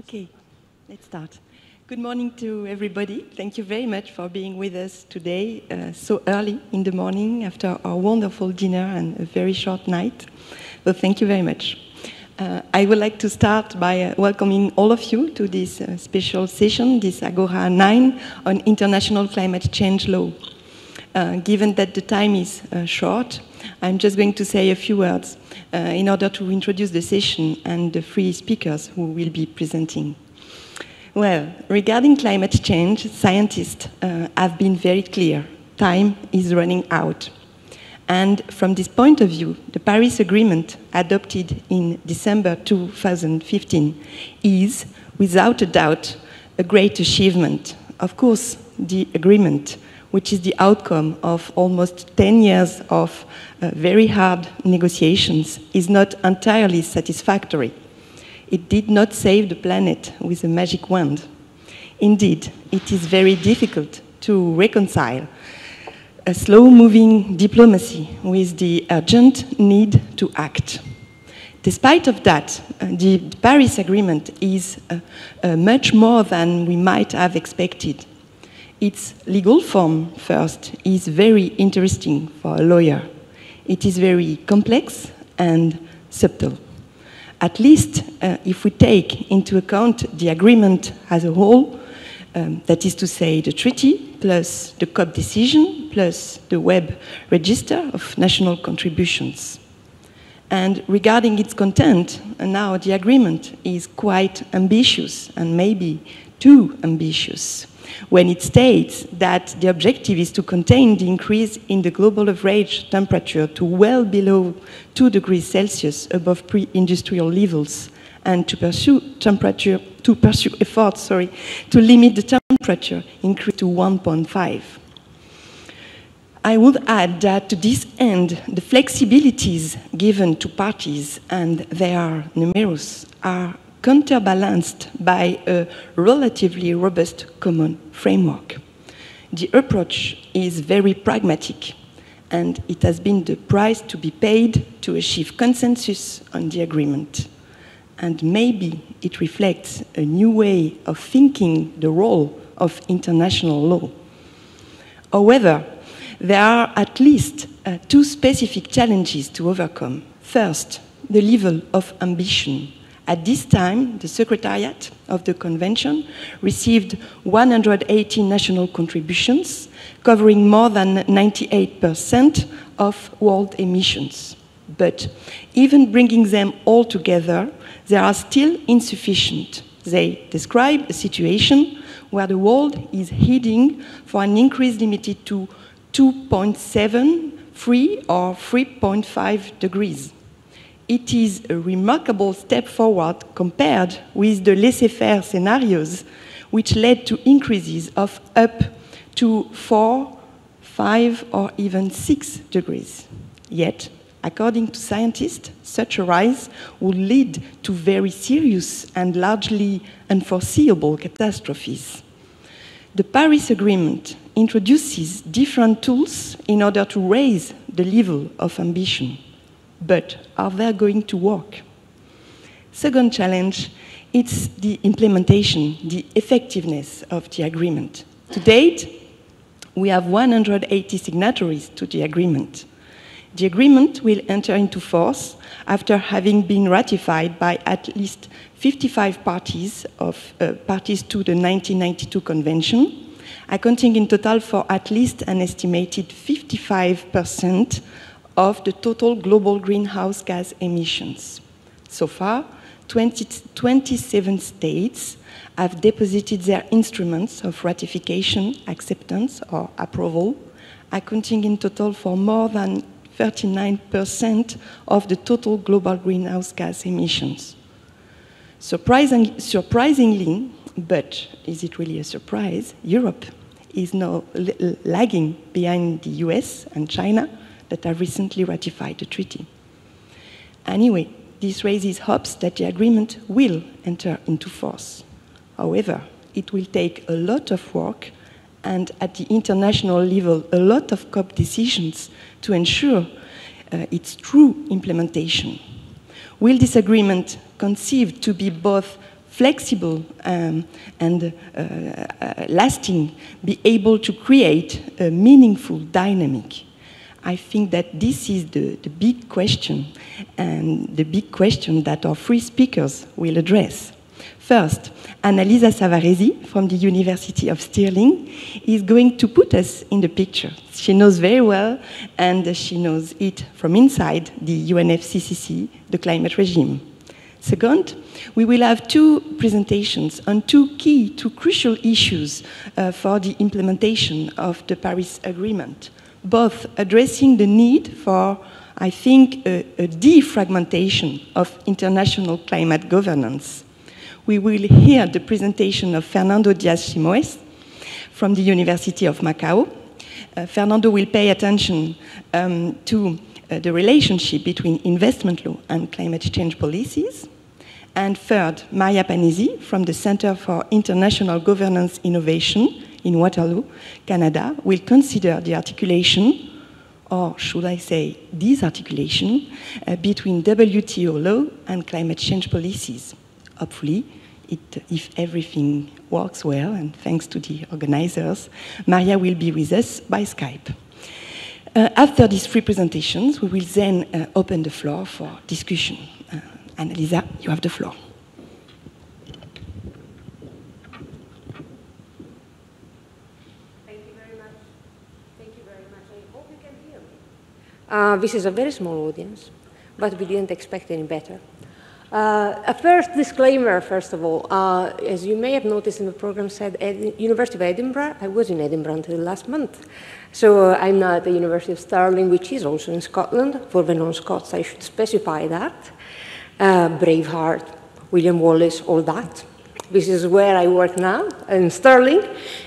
Okay, let's start. Good morning to everybody. Thank you very much for being with us today uh, so early in the morning after our wonderful dinner and a very short night. So thank you very much. Uh, I would like to start by uh, welcoming all of you to this uh, special session, this Agora 9 on international climate change law. Uh, given that the time is uh, short, I'm just going to say a few words uh, in order to introduce the session and the three speakers who will be presenting. Well, regarding climate change, scientists have been very clear. Time is running out. And from this point of view, the Paris Agreement, adopted in December 2015, is, without a doubt, a great achievement. Of course, the agreement which is the outcome of almost 10 years of uh, very hard negotiations, is not entirely satisfactory. It did not save the planet with a magic wand. Indeed, it is very difficult to reconcile a slow moving diplomacy with the urgent need to act. Despite of that, uh, the Paris Agreement is uh, uh, much more than we might have expected. Its legal form, first, is very interesting for a lawyer. It is very complex and subtle. At least uh, if we take into account the agreement as a whole, um, that is to say, the treaty plus the COP decision plus the web register of national contributions. And regarding its content, uh, now the agreement is quite ambitious and maybe too ambitious when it states that the objective is to contain the increase in the global average temperature to well below 2 degrees Celsius above pre-industrial levels and to pursue temperature to pursue efforts sorry to limit the temperature increase to 1.5 I would add that to this end, the flexibilities given to parties, and they are numerous, are counterbalanced by a relatively robust common framework. The approach is very pragmatic, and it has been the price to be paid to achieve consensus on the agreement. And maybe it reflects a new way of thinking the role of international law. However, there are at least uh, two specific challenges to overcome. First, the level of ambition at this time, the Secretariat of the Convention received 180 national contributions, covering more than 98% of world emissions. But even bringing them all together, they are still insufficient. They describe a situation where the world is heading for an increase limited to 2.7, 3 or 3.5 degrees it is a remarkable step forward compared with the laissez-faire scenarios, which led to increases of up to 4, 5, or even 6 degrees. Yet, according to scientists, such a rise would lead to very serious and largely unforeseeable catastrophes. The Paris Agreement introduces different tools in order to raise the level of ambition but are they going to work? Second challenge, it's the implementation, the effectiveness of the agreement. To date, we have 180 signatories to the agreement. The agreement will enter into force after having been ratified by at least 55 parties of uh, parties to the 1992 convention, accounting in total for at least an estimated 55 percent of the total global greenhouse gas emissions. So far, 20, 27 states have deposited their instruments of ratification, acceptance, or approval, accounting in total for more than 39% of the total global greenhouse gas emissions. Surprising, surprisingly, but is it really a surprise, Europe is now lagging behind the US and China that have recently ratified the treaty. Anyway, this raises hopes that the agreement will enter into force. However, it will take a lot of work and at the international level, a lot of COP decisions to ensure uh, its true implementation. Will this agreement, conceived to be both flexible um, and uh, uh, lasting, be able to create a meaningful dynamic? I think that this is the, the big question, and the big question that our three speakers will address. First, Annalisa Savaresi from the University of Stirling is going to put us in the picture. She knows very well, and she knows it from inside the UNFCCC, the climate regime. Second, we will have two presentations on two key, two crucial issues uh, for the implementation of the Paris Agreement, both addressing the need for, I think, a, a defragmentation of international climate governance. We will hear the presentation of Fernando Dias Simoes from the University of Macau. Uh, Fernando will pay attention um, to uh, the relationship between investment law and climate change policies. And third, Maria Panezi from the Center for International Governance Innovation in Waterloo, Canada, will consider the articulation, or should I say, disarticulation, uh, between WTO law and climate change policies. Hopefully, it, if everything works well, and thanks to the organizers, Maria will be with us by Skype. Uh, after these three presentations, we will then uh, open the floor for discussion. Uh, Annalisa, you have the floor. Thank you very much. Thank you very much. I hope you can hear me. Uh, this is a very small audience, but we didn't expect any better. Uh, a first disclaimer, first of all. Uh, as you may have noticed in the program said Ed University of Edinburgh, I was in Edinburgh until last month. So uh, I'm now at the University of Stirling, which is also in Scotland. For the non-Scots, I should specify that. Uh, Braveheart, William Wallace, all that. This is where I work now, in Stirling,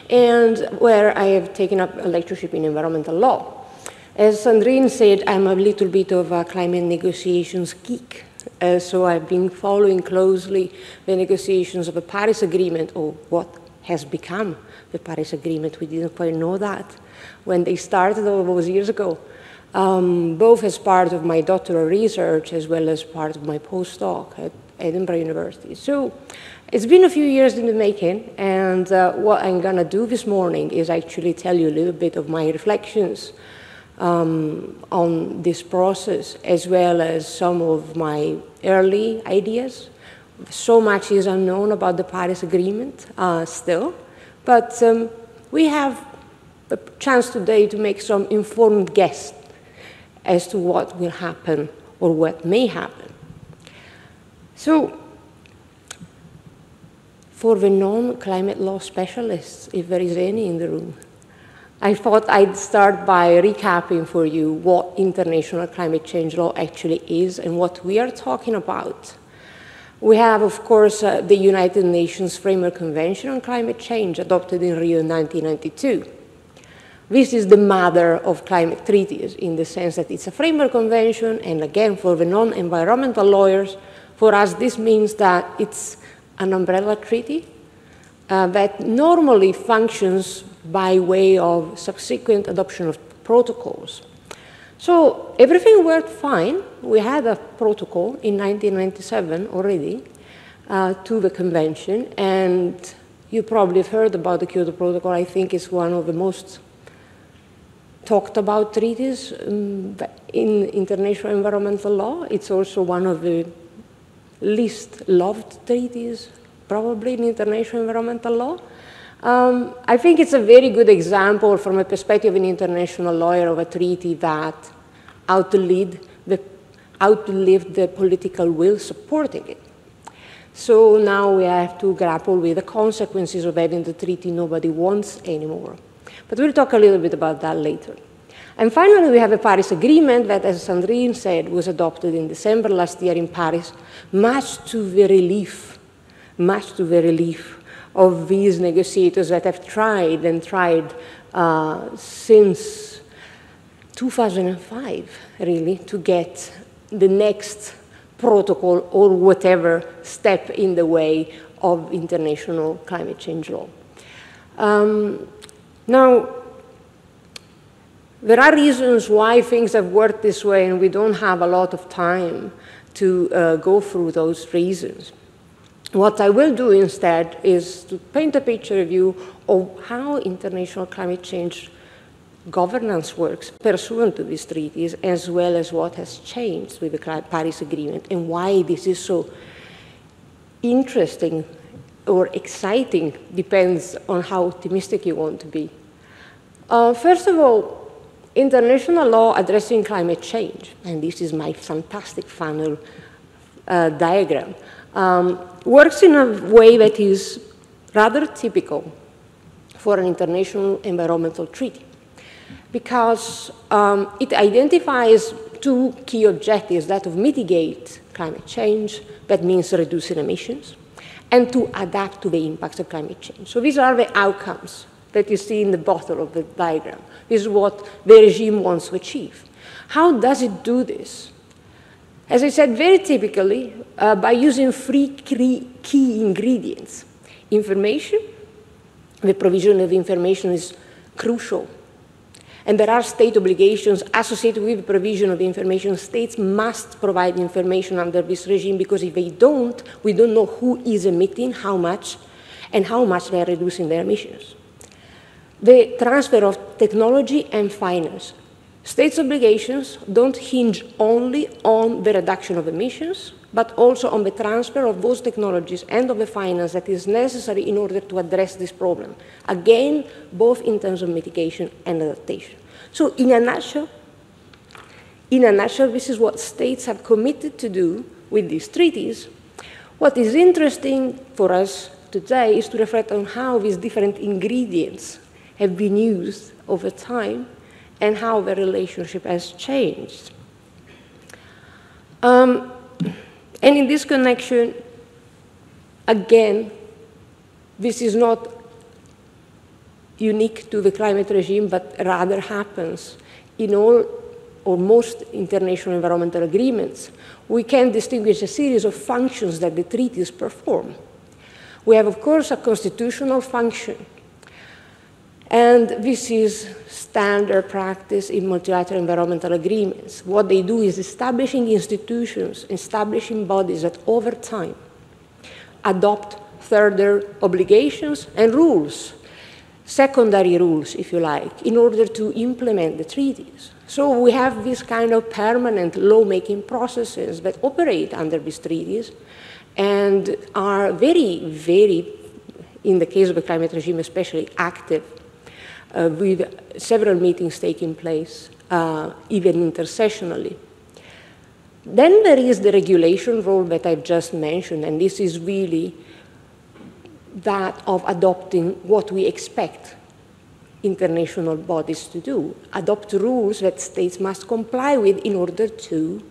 and where I have taken up a lectureship in environmental law. As Sandrine said, I'm a little bit of a climate negotiations geek. Uh, so I've been following closely the negotiations of the Paris Agreement, or what has become the Paris Agreement. We didn't quite know that when they started all those years ago, um, both as part of my doctoral research as well as part of my postdoc at Edinburgh University. So it's been a few years in the making, and uh, what I'm going to do this morning is actually tell you a little bit of my reflections um, on this process, as well as some of my early ideas. So much is unknown about the Paris Agreement uh, still, but um, we have a chance today to make some informed guess as to what will happen or what may happen. So, for the non-climate law specialists, if there is any in the room, I thought I'd start by recapping for you what international climate change law actually is and what we are talking about. We have, of course, uh, the United Nations Framework Convention on Climate Change adopted in Rio in 1992. This is the mother of climate treaties in the sense that it's a framework convention, and again, for the non-environmental lawyers, for us this means that it's an umbrella treaty uh, that normally functions by way of subsequent adoption of protocols. So everything worked fine. We had a protocol in 1997 already uh, to the convention, and you probably have heard about the Kyoto Protocol. I think it's one of the most talked about treaties um, in international environmental law. It's also one of the least loved treaties, probably in international environmental law. Um, I think it's a very good example from a perspective of an international lawyer of a treaty that outlived the, outlived the political will supporting it. So now we have to grapple with the consequences of having the treaty nobody wants anymore. But we'll talk a little bit about that later. And finally, we have a Paris Agreement that, as Sandrine said, was adopted in December last year in Paris, much to the relief, much to the relief of these negotiators that have tried and tried uh, since 2005, really, to get the next protocol or whatever step in the way of international climate change law. Um, now, there are reasons why things have worked this way, and we don't have a lot of time to uh, go through those reasons. What I will do instead is to paint a picture of you of how international climate change governance works pursuant to these treaties, as well as what has changed with the Paris Agreement and why this is so interesting or exciting, depends on how optimistic you want to be. Uh, first of all, international law addressing climate change, and this is my fantastic funnel uh, diagram, um, works in a way that is rather typical for an international environmental treaty because um, it identifies two key objectives, that of mitigate climate change, that means reducing emissions, and to adapt to the impacts of climate change. So these are the outcomes that you see in the bottom of the diagram. This is what the regime wants to achieve. How does it do this? As I said, very typically, uh, by using three key ingredients. Information, the provision of information is crucial. And there are state obligations associated with the provision of information. States must provide information under this regime because if they don't, we don't know who is emitting, how much, and how much they are reducing their emissions. The transfer of technology and finance. States' obligations don't hinge only on the reduction of emissions, but also on the transfer of those technologies and of the finance that is necessary in order to address this problem. Again, both in terms of mitigation and adaptation. So in a nutshell, in a nutshell, this is what states have committed to do with these treaties. What is interesting for us today is to reflect on how these different ingredients have been used over time and how the relationship has changed. Um, and in this connection, again, this is not unique to the climate regime, but rather happens in all or most international environmental agreements. We can distinguish a series of functions that the treaties perform. We have, of course, a constitutional function and this is standard practice in multilateral environmental agreements. What they do is establishing institutions, establishing bodies that over time adopt further obligations and rules, secondary rules, if you like, in order to implement the treaties. So we have this kind of permanent lawmaking processes that operate under these treaties and are very, very, in the case of the climate regime especially, active with several meetings taking place, uh, even intersessionally. Then there is the regulation role that I've just mentioned, and this is really that of adopting what we expect international bodies to do, adopt rules that states must comply with in order to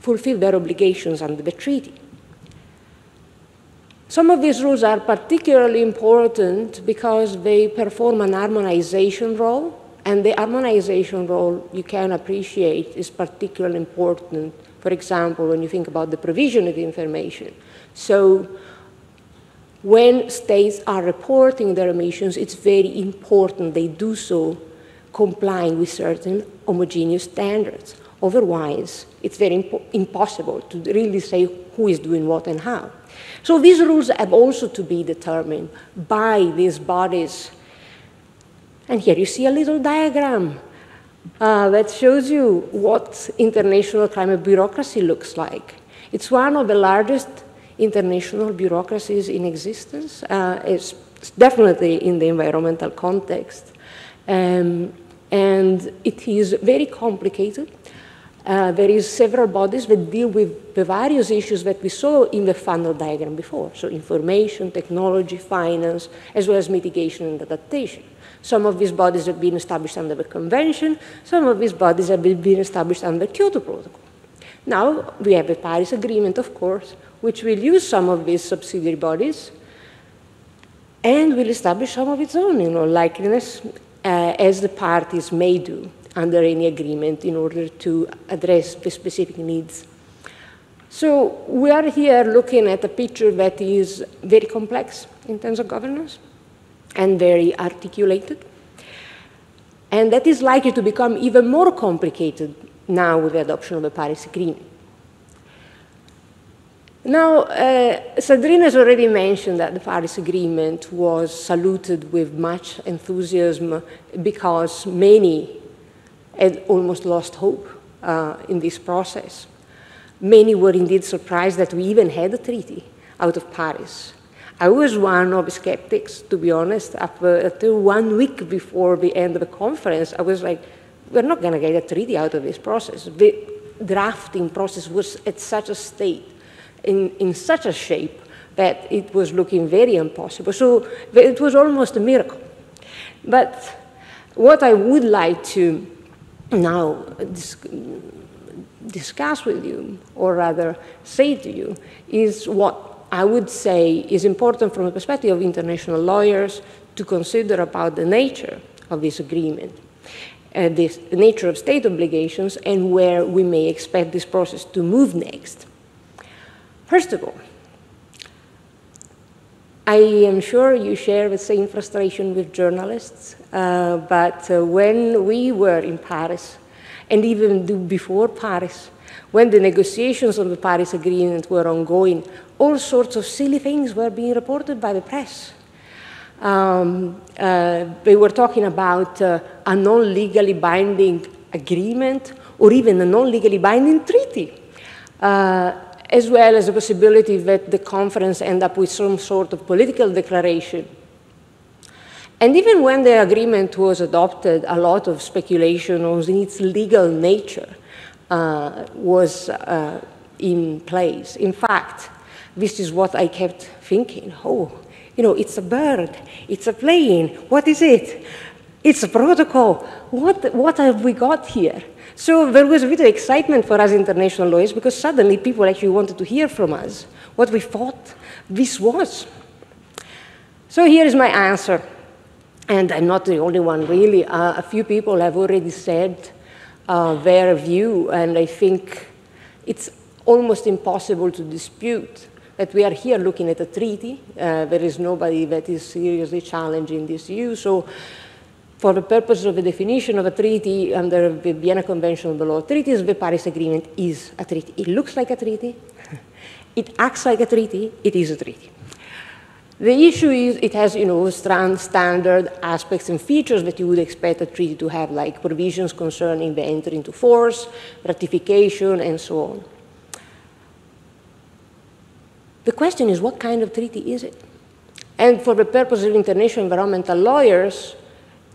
fulfill their obligations under the treaty. Some of these rules are particularly important because they perform an harmonization role, and the harmonization role you can appreciate is particularly important, for example, when you think about the provision of information. So when states are reporting their emissions, it's very important they do so complying with certain homogeneous standards. Otherwise, it's very impossible to really say who is doing what and how. So these rules have also to be determined by these bodies. And here you see a little diagram uh, that shows you what international climate bureaucracy looks like. It's one of the largest international bureaucracies in existence. Uh, it's definitely in the environmental context. Um, and it is very complicated. Uh, there is several bodies that deal with the various issues that we saw in the funnel diagram before. So information, technology, finance, as well as mitigation and adaptation. Some of these bodies have been established under the convention. Some of these bodies have been established under Kyoto Protocol. Now we have the Paris Agreement, of course, which will use some of these subsidiary bodies and will establish some of its own you know, likeliness uh, as the parties may do under any agreement in order to address the specific needs. So we are here looking at a picture that is very complex in terms of governance and very articulated. And that is likely to become even more complicated now with the adoption of the Paris Agreement. Now, uh, Sandrine has already mentioned that the Paris Agreement was saluted with much enthusiasm because many had almost lost hope uh, in this process. Many were indeed surprised that we even had a treaty out of Paris. I was one of the skeptics, to be honest. After, after one week before the end of the conference, I was like, we're not going to get a treaty out of this process. The drafting process was at such a state, in, in such a shape, that it was looking very impossible. So it was almost a miracle. But what I would like to now discuss with you, or rather say to you, is what I would say is important from the perspective of international lawyers to consider about the nature of this agreement, uh, this, the nature of state obligations, and where we may expect this process to move next. First of all, I am sure you share the same frustration with journalists, but uh, when we were in Paris, and even before Paris, when the negotiations on the Paris Agreement were ongoing, all sorts of silly things were being reported by the press. Um, uh, they were talking about uh, a non legally binding agreement or even a non legally binding treaty, uh, as well as the possibility that the conference end up with some sort of political declaration. And even when the agreement was adopted, a lot of speculation on its legal nature uh, was uh, in place. In fact, this is what I kept thinking. Oh, you know, it's a bird, it's a plane, what is it? It's a protocol. What, what have we got here? So there was a bit of excitement for us international lawyers because suddenly people actually wanted to hear from us what we thought this was. So here is my answer. And I'm not the only one, really. Uh, a few people have already said uh, their view, and I think it's almost impossible to dispute that we are here looking at a treaty. Uh, there is nobody that is seriously challenging this view. So for the purpose of the definition of a treaty under the Vienna Convention on the Law of Treaties, the Paris Agreement is a treaty. It looks like a treaty. it acts like a treaty. It is a treaty. The issue is it has, you know, standard aspects and features that you would expect a treaty to have, like provisions concerning the entry into force, ratification, and so on. The question is, what kind of treaty is it? And for the purpose of international environmental lawyers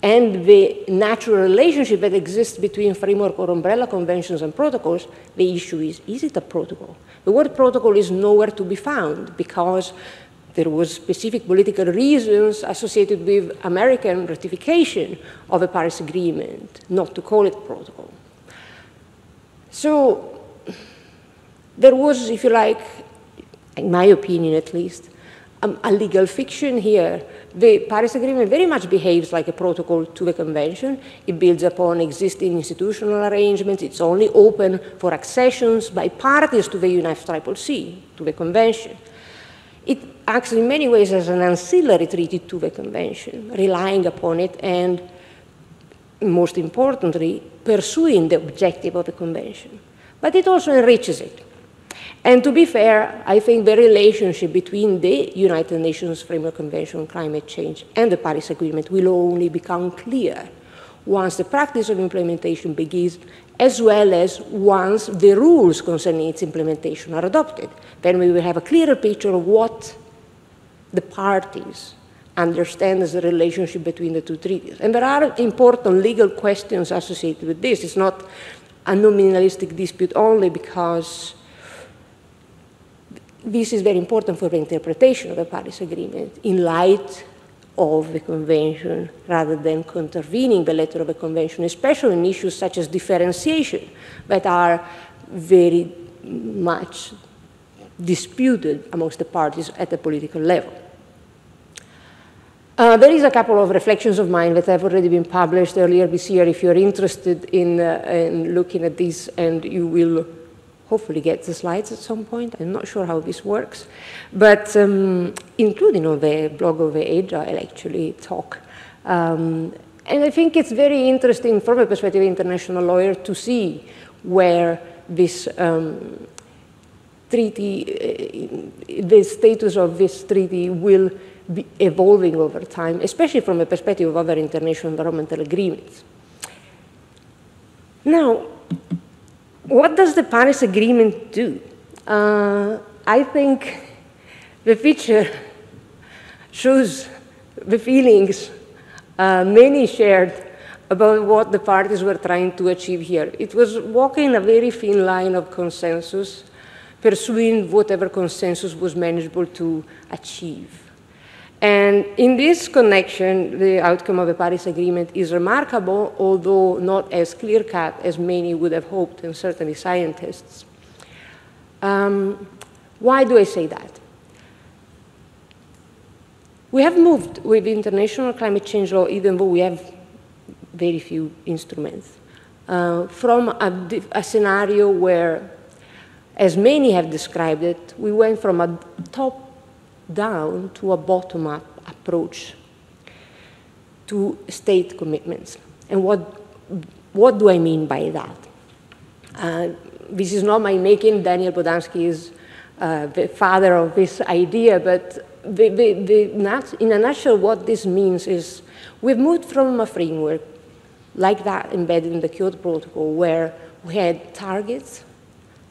and the natural relationship that exists between framework or umbrella conventions and protocols, the issue is, is it a protocol? The word protocol is nowhere to be found because there was specific political reasons associated with American ratification of the Paris Agreement, not to call it protocol. So there was, if you like, in my opinion at least, um, a legal fiction here. The Paris Agreement very much behaves like a protocol to the Convention. It builds upon existing institutional arrangements. It's only open for accessions by parties to the UNFCCC, to the Convention. It acts in many ways as an ancillary treaty to the Convention, relying upon it and, most importantly, pursuing the objective of the Convention. But it also enriches it. And to be fair, I think the relationship between the United Nations Framework Convention on Climate Change and the Paris Agreement will only become clear once the practice of implementation begins, as well as once the rules concerning its implementation are adopted. Then we will have a clearer picture of what the parties understand as the relationship between the two treaties. And there are important legal questions associated with this. It's not a nominalistic dispute only because this is very important for the interpretation of the Paris Agreement in light of the convention rather than contravening the letter of the convention, especially in issues such as differentiation that are very much disputed amongst the parties at the political level. Uh, there is a couple of reflections of mine that have already been published earlier this year. If you're interested in, uh, in looking at this, and you will hopefully get the slides at some point. I'm not sure how this works, but um, including on the blog of the EJIL actually talk. Um, and I think it's very interesting from a perspective of international lawyer to see where this um, treaty, uh, the status of this treaty will be evolving over time, especially from the perspective of other international environmental agreements. Now, what does the Paris Agreement do? Uh, I think the picture shows the feelings uh, many shared about what the parties were trying to achieve here. It was walking a very thin line of consensus, pursuing whatever consensus was manageable to achieve. And in this connection, the outcome of the Paris Agreement is remarkable, although not as clear-cut as many would have hoped, and certainly scientists. Um, why do I say that? We have moved with international climate change law, even though we have very few instruments, uh, from a, a scenario where, as many have described it, we went from a top-down to a bottom-up approach to state commitments. And what, what do I mean by that? Uh, this is not my making. Daniel Bodansky is uh, the father of this idea, but the, the, the, in a nutshell, what this means is we've moved from a framework like that embedded in the Kyoto Protocol, where we had targets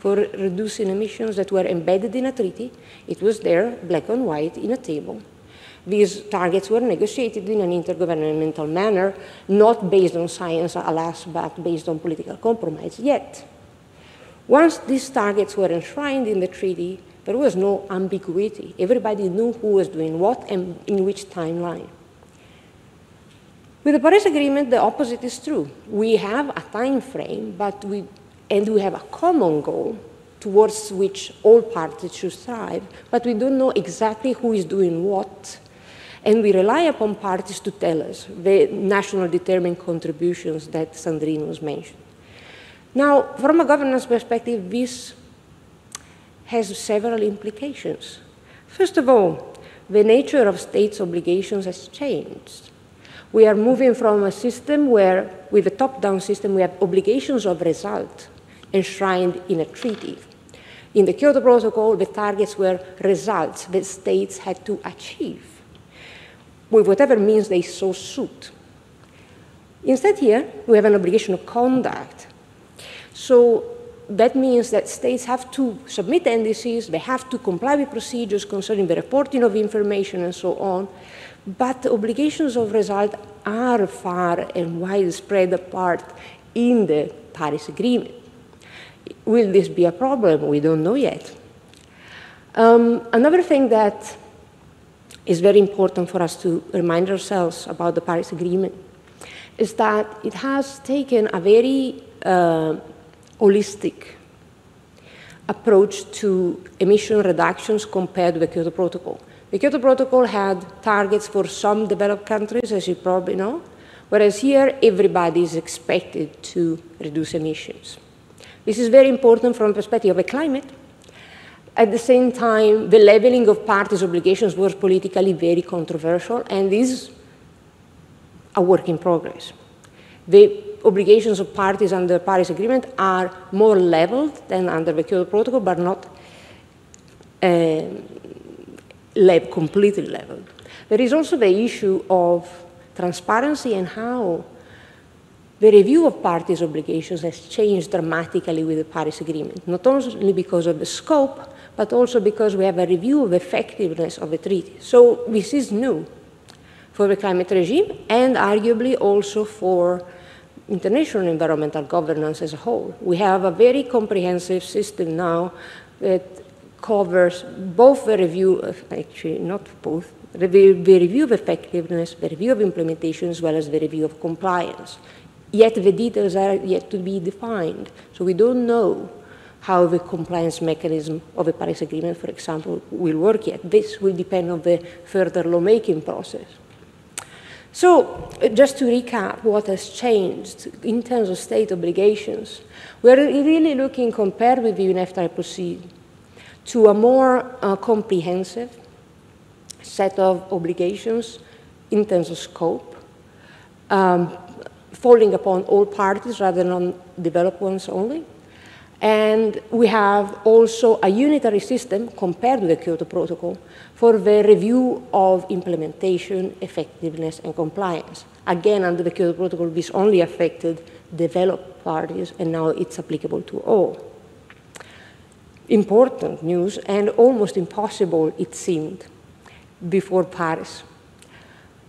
for reducing emissions that were embedded in a treaty. It was there, black and white, in a table. These targets were negotiated in an intergovernmental manner, not based on science, alas, but based on political compromise. Yet, once these targets were enshrined in the treaty, there was no ambiguity. Everybody knew who was doing what and in which timeline. With the Paris Agreement, the opposite is true. We have a time frame, but we, and we have a common goal towards which all parties should strive, but we don't know exactly who is doing what. And we rely upon parties to tell us the national determined contributions that Sandrine was mentioned. Now, from a governance perspective, this has several implications. First of all, the nature of states' obligations has changed. We are moving from a system where, with a top-down system, we have obligations of result enshrined in a treaty. In the Kyoto Protocol, the targets were results that states had to achieve, with whatever means they so suit. Instead here, we have an obligation of conduct. So that means that states have to submit NDCs, they have to comply with procedures concerning the reporting of information and so on, but obligations of result are far and widespread apart in the Paris Agreement. Will this be a problem? We don't know yet. Um, another thing that is very important for us to remind ourselves about the Paris Agreement is that it has taken a very uh, holistic approach to emission reductions compared to the Kyoto Protocol. The Kyoto Protocol had targets for some developed countries, as you probably know, whereas here everybody is expected to reduce emissions. This is very important from the perspective of the climate. At the same time, the leveling of parties' obligations was politically very controversial, and is a work in progress. The obligations of parties under the Paris Agreement are more leveled than under the Kyoto Protocol, but not uh, completely leveled. There is also the issue of transparency and how the review of parties' obligations has changed dramatically with the Paris Agreement, not only because of the scope, but also because we have a review of effectiveness of the treaty. So this is new for the climate regime and arguably also for international environmental governance as a whole. We have a very comprehensive system now that covers both the review of, actually not both, the, the review of effectiveness, the review of implementation, as well as the review of compliance. Yet the details are yet to be defined. So we don't know how the compliance mechanism of the Paris Agreement, for example, will work yet. This will depend on the further lawmaking process. So just to recap what has changed in terms of state obligations, we're really looking, compared with the UNFCCC, to a more uh, comprehensive set of obligations in terms of scope, um, falling upon all parties rather than on developed ones only, And we have also a unitary system compared to the Kyoto Protocol for the review of implementation, effectiveness, and compliance. Again, under the Kyoto Protocol, this only affected developed parties, and now it's applicable to all. Important news, and almost impossible, it seemed, before Paris.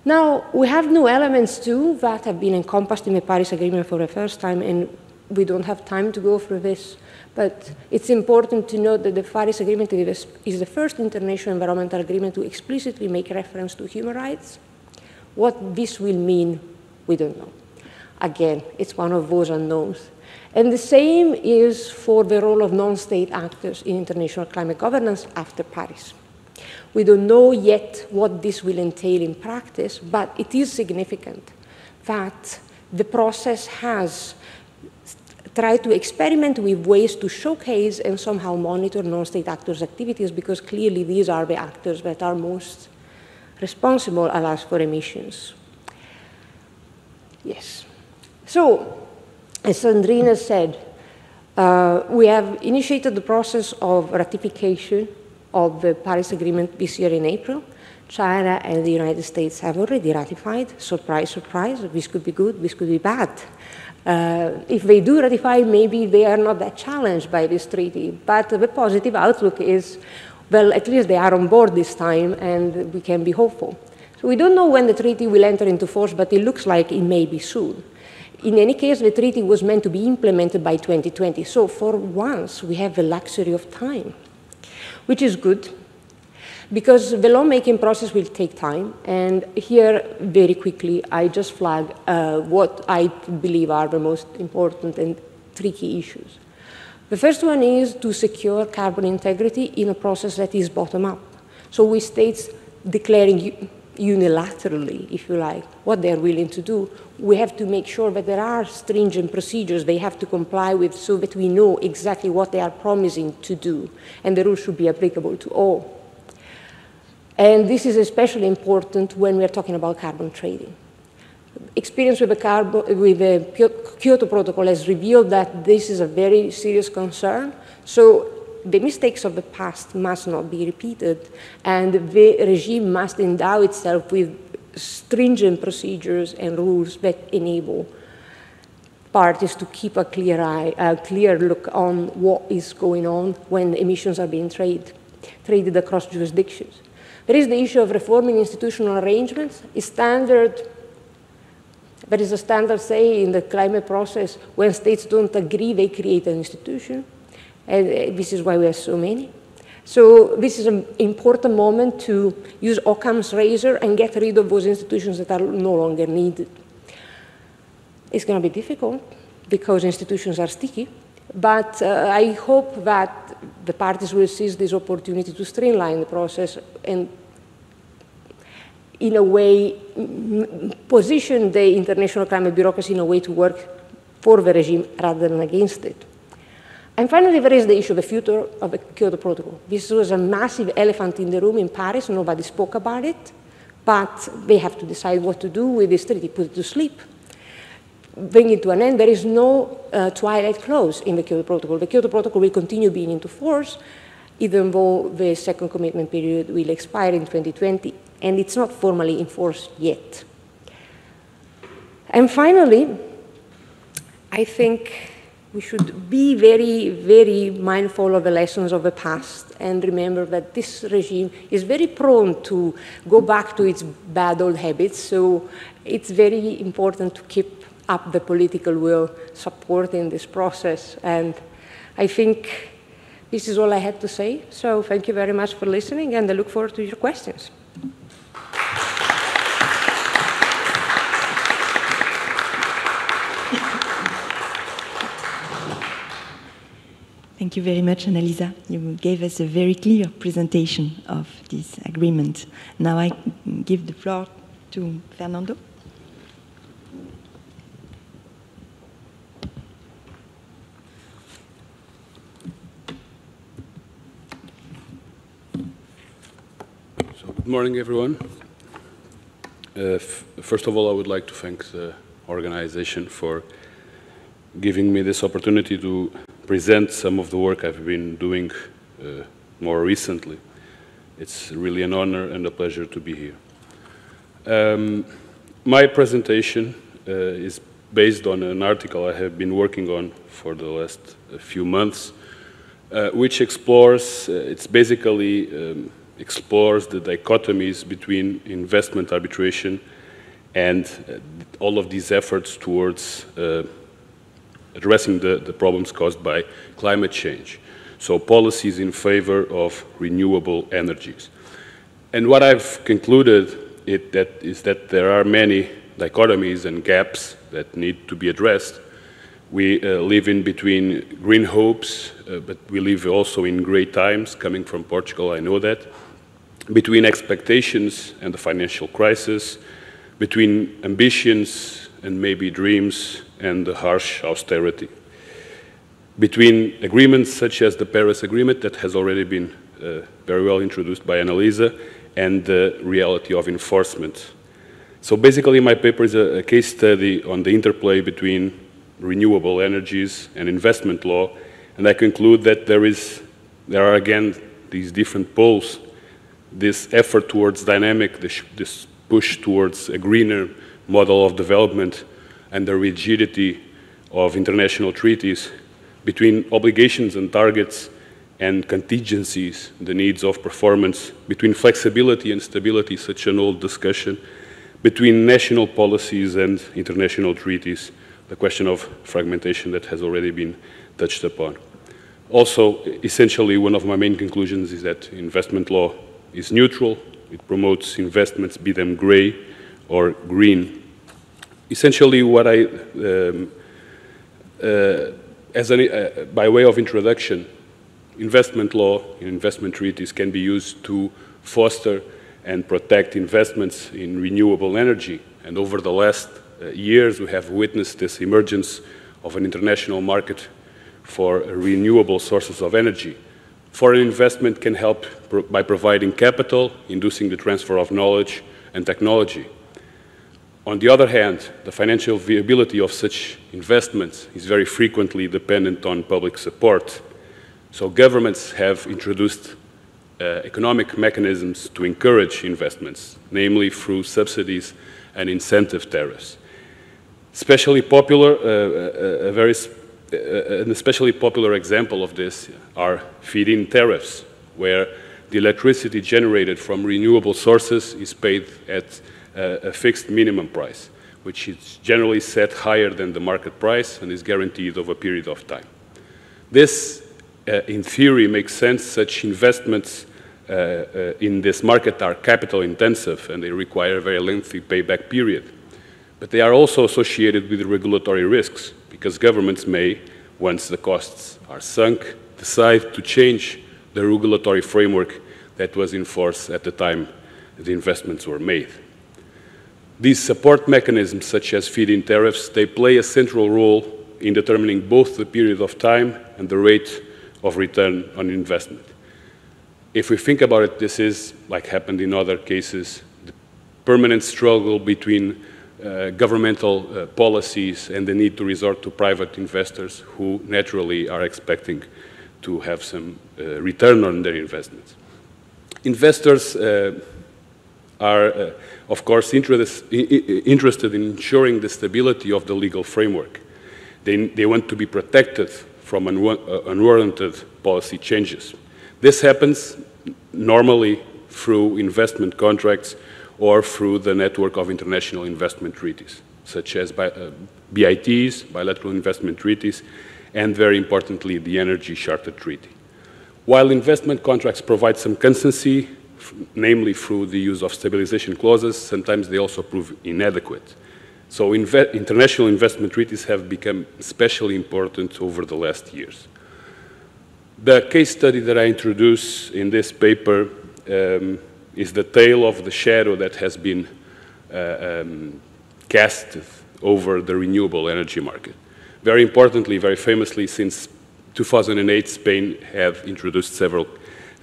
Now, we have new elements too that have been encompassed in the Paris Agreement for the first time, and we don't have time to go through this, but it's important to note that the Paris Agreement is the first international environmental agreement to explicitly make reference to human rights. What this will mean, we don't know. Again, it's one of those unknowns. And the same is for the role of non-state actors in international climate governance after Paris. We don't know yet what this will entail in practice, but it is significant that the process has tried to experiment with ways to showcase and somehow monitor non-state actors' activities because clearly these are the actors that are most responsible, alas, for emissions. Yes. So, as Sandrine said, uh, we have initiated the process of ratification of the Paris Agreement this year in April. China and the United States have already ratified. Surprise, surprise, this could be good, this could be bad. Uh, if they do ratify, maybe they are not that challenged by this treaty. But the positive outlook is, well, at least they are on board this time and we can be hopeful. So we don't know when the treaty will enter into force, but it looks like it may be soon. In any case, the treaty was meant to be implemented by 2020. So for once, we have the luxury of time which is good because the lawmaking process will take time. And here, very quickly, I just flag uh, what I believe are the most important and tricky issues. The first one is to secure carbon integrity in a process that is bottom up. So with states declaring unilaterally, if you like, what they're willing to do, we have to make sure that there are stringent procedures they have to comply with so that we know exactly what they are promising to do. And the rules should be applicable to all. And this is especially important when we're talking about carbon trading. Experience with the, carbon, with the Kyoto Protocol has revealed that this is a very serious concern. So the mistakes of the past must not be repeated, and the regime must endow itself with stringent procedures and rules that enable parties to keep a clear eye, a clear look on what is going on when emissions are being traded, traded across jurisdictions. There is the issue of reforming institutional arrangements. A standard, there is a standard say in the climate process, when states don't agree, they create an institution. And uh, this is why we have so many. So this is an important moment to use Occam's razor and get rid of those institutions that are no longer needed. It's going to be difficult because institutions are sticky, but uh, I hope that the parties will seize this opportunity to streamline the process and in a way position the international climate bureaucracy in a way to work for the regime rather than against it. And finally, there is the issue of the future of the Kyoto Protocol. This was a massive elephant in the room in Paris. Nobody spoke about it. But they have to decide what to do with this treaty, put it to sleep, bring it to an end. There is no uh, twilight clause in the Kyoto Protocol. The Kyoto Protocol will continue being into force, even though the second commitment period will expire in 2020, and it's not formally enforced yet. And finally, I think we should be very, very mindful of the lessons of the past and remember that this regime is very prone to go back to its bad old habits. So it's very important to keep up the political will supporting this process. And I think this is all I had to say. So thank you very much for listening, and I look forward to your questions. Thank you very much, Annalisa. You gave us a very clear presentation of this agreement. Now I give the floor to Fernando. So, good morning, everyone. Uh, first of all, I would like to thank the organization for giving me this opportunity to present some of the work I've been doing uh, more recently. It's really an honor and a pleasure to be here. Um, my presentation uh, is based on an article I have been working on for the last uh, few months, uh, which explores, uh, it's basically um, explores the dichotomies between investment arbitration and uh, all of these efforts towards addressing the, the problems caused by climate change. So policies in favor of renewable energies. And what I've concluded it, that is that there are many dichotomies and gaps that need to be addressed. We uh, live in between green hopes, uh, but we live also in great times. Coming from Portugal, I know that. Between expectations and the financial crisis, between ambitions and maybe dreams and the harsh austerity. Between agreements such as the Paris Agreement that has already been uh, very well introduced by Annalisa and the reality of enforcement. So basically my paper is a, a case study on the interplay between renewable energies and investment law and I conclude that there is there are again these different poles this effort towards dynamic this, this push towards a greener model of development and the rigidity of international treaties between obligations and targets and contingencies, the needs of performance, between flexibility and stability, such an old discussion, between national policies and international treaties, the question of fragmentation that has already been touched upon. Also, essentially, one of my main conclusions is that investment law is neutral. It promotes investments, be them gray or green, essentially what I, um, uh, as an, uh, by way of introduction, investment law and investment treaties can be used to foster and protect investments in renewable energy. And over the last uh, years, we have witnessed this emergence of an international market for renewable sources of energy. Foreign investment can help pro by providing capital, inducing the transfer of knowledge and technology. On the other hand, the financial viability of such investments is very frequently dependent on public support. So governments have introduced uh, economic mechanisms to encourage investments, namely through subsidies and incentive tariffs. Especially popular, uh, uh a very, uh, an especially popular example of this are feed-in tariffs, where the electricity generated from renewable sources is paid at a fixed minimum price, which is generally set higher than the market price and is guaranteed over a period of time. This, uh, in theory, makes sense. Such investments uh, uh, in this market are capital intensive and they require a very lengthy payback period. But they are also associated with regulatory risks because governments may, once the costs are sunk, decide to change the regulatory framework that was in force at the time the investments were made. These support mechanisms, such as feed-in tariffs, they play a central role in determining both the period of time and the rate of return on investment. If we think about it, this is, like happened in other cases, the permanent struggle between uh, governmental uh, policies and the need to resort to private investors who naturally are expecting to have some uh, return on their investments. Investors uh, are, uh, of course, interest, interested in ensuring the stability of the legal framework. They, they want to be protected from uh, unwarranted policy changes. This happens normally through investment contracts or through the network of international investment treaties, such as bi uh, BITs, bilateral investment treaties, and very importantly, the Energy Charter Treaty. While investment contracts provide some consistency namely through the use of stabilization clauses, sometimes they also prove inadequate. So inve international investment treaties have become especially important over the last years. The case study that I introduce in this paper um, is the tale of the shadow that has been uh, um, cast over the renewable energy market. Very importantly, very famously, since 2008, Spain have introduced several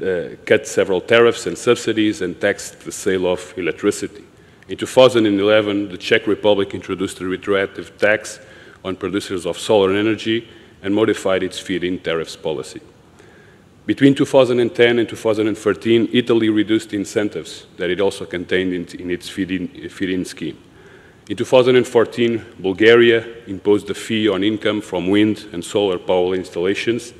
uh, cut several tariffs and subsidies and taxed the sale of electricity. In 2011, the Czech Republic introduced a retroactive tax on producers of solar energy, and modified its feed-in tariffs policy. Between 2010 and 2013, Italy reduced incentives that it also contained in, in its feed-in feed scheme. In 2014, Bulgaria imposed a fee on income from wind and solar power installations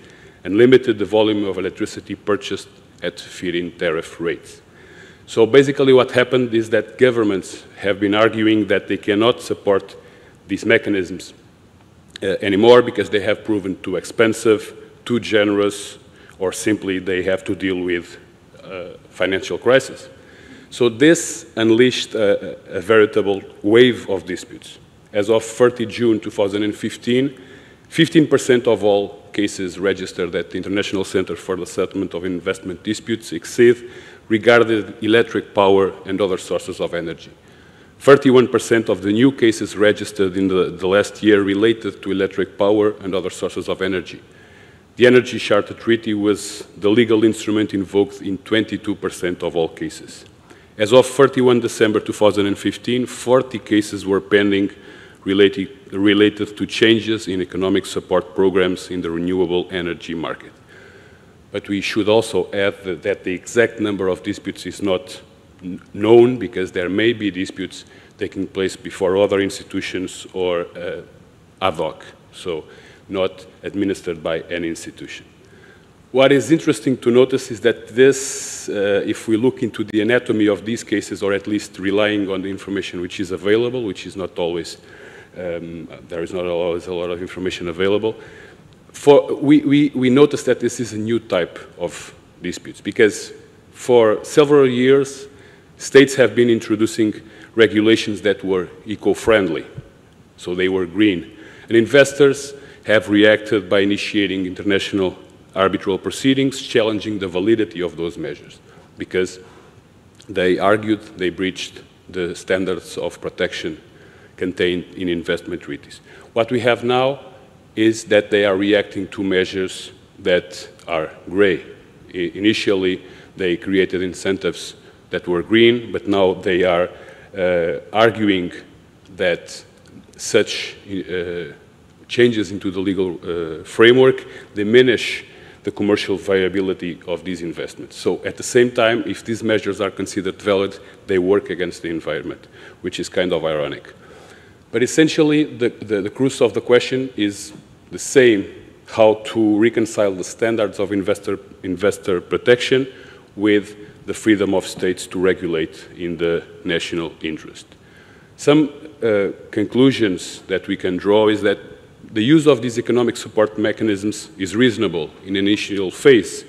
and limited the volume of electricity purchased at feed-in tariff rates. So basically what happened is that governments have been arguing that they cannot support these mechanisms uh, anymore because they have proven too expensive, too generous, or simply they have to deal with uh, financial crisis. So this unleashed a, a, veritable wave of disputes. As of 30 June 2015, 15% of all cases registered at the International Center for the Settlement of Investment Disputes, ICSID, regarded electric power and other sources of energy. 31% of the new cases registered in the, the, last year related to electric power and other sources of energy. The Energy Charter Treaty was the legal instrument invoked in 22% of all cases. As of 31 December 2015, 40 cases were pending related, related to changes in economic support programs in the renewable energy market. But we should also add that, the exact number of disputes is not known because there may be disputes taking place before other institutions or uh, ad hoc, so not administered by any institution. What is interesting to notice is that this, uh, if we look into the anatomy of these cases, or at least relying on the information which is available, which is not always, um, there is not always a lot of information available, for, we, we, we notice that this is a new type of disputes because for several years, states have been introducing regulations that were eco-friendly, so they were green. And investors have reacted by initiating international arbitral proceedings challenging the validity of those measures because they argued they breached the standards of protection contained in investment treaties. What we have now is that they are reacting to measures that are gray. I initially, they created incentives that were green, but now they are uh, arguing that such uh, changes into the legal uh, framework diminish the commercial viability of these investments. So at the same time, if these measures are considered valid, they work against the environment, which is kind of ironic. But essentially, the, the, the crux of the question is the same, how to reconcile the standards of investor, investor protection with the freedom of states to regulate in the national interest. Some uh, conclusions that we can draw is that the use of these economic support mechanisms is reasonable in an initial phase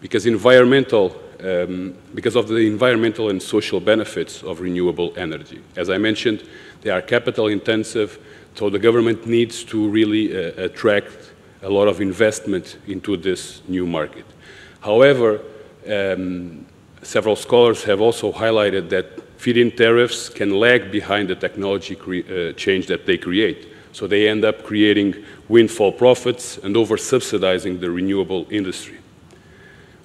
because environmental um, because of the environmental and social benefits of renewable energy. As I mentioned, they are capital intensive, so the government needs to really uh, attract a lot of investment into this new market. However, um, several scholars have also highlighted that feed-in tariffs can lag behind the technology uh, change that they create. So they end up creating windfall profits and over-subsidizing the renewable industry.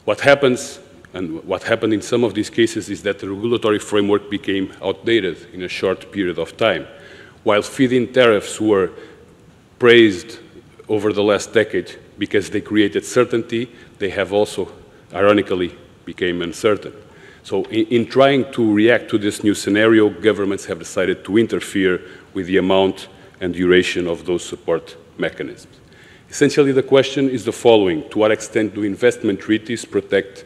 What happens, and what happened in some of these cases, is that the regulatory framework became outdated in a short period of time. While feed-in tariffs were praised over the last decade because they created certainty, they have also, ironically, became uncertain. So in, in, trying to react to this new scenario, governments have decided to interfere with the amount and duration of those support mechanisms. Essentially, the question is the following. To what extent do investment treaties protect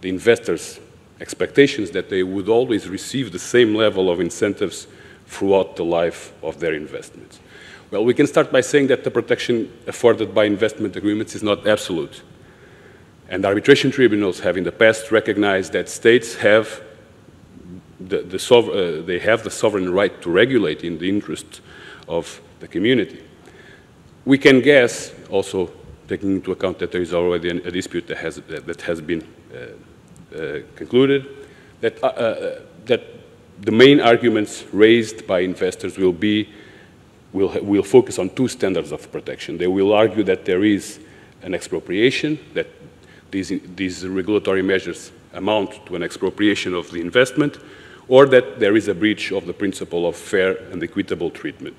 the investors' expectations that they would always receive the same level of incentives throughout the life of their investments? Well, we can start by saying that the protection afforded by investment agreements is not absolute. And arbitration tribunals have in the past recognized that states have the, the uh, they have the sovereign right to regulate in the interest of the community. We can guess, also taking into account that there is already a dispute that has, that has been uh, concluded, that, uh, uh, that the main arguments raised by investors will be, will, will focus on two standards of protection. They will argue that there is an expropriation, that these, these regulatory measures amount to an expropriation of the investment, or that there is a breach of the principle of fair and equitable treatment.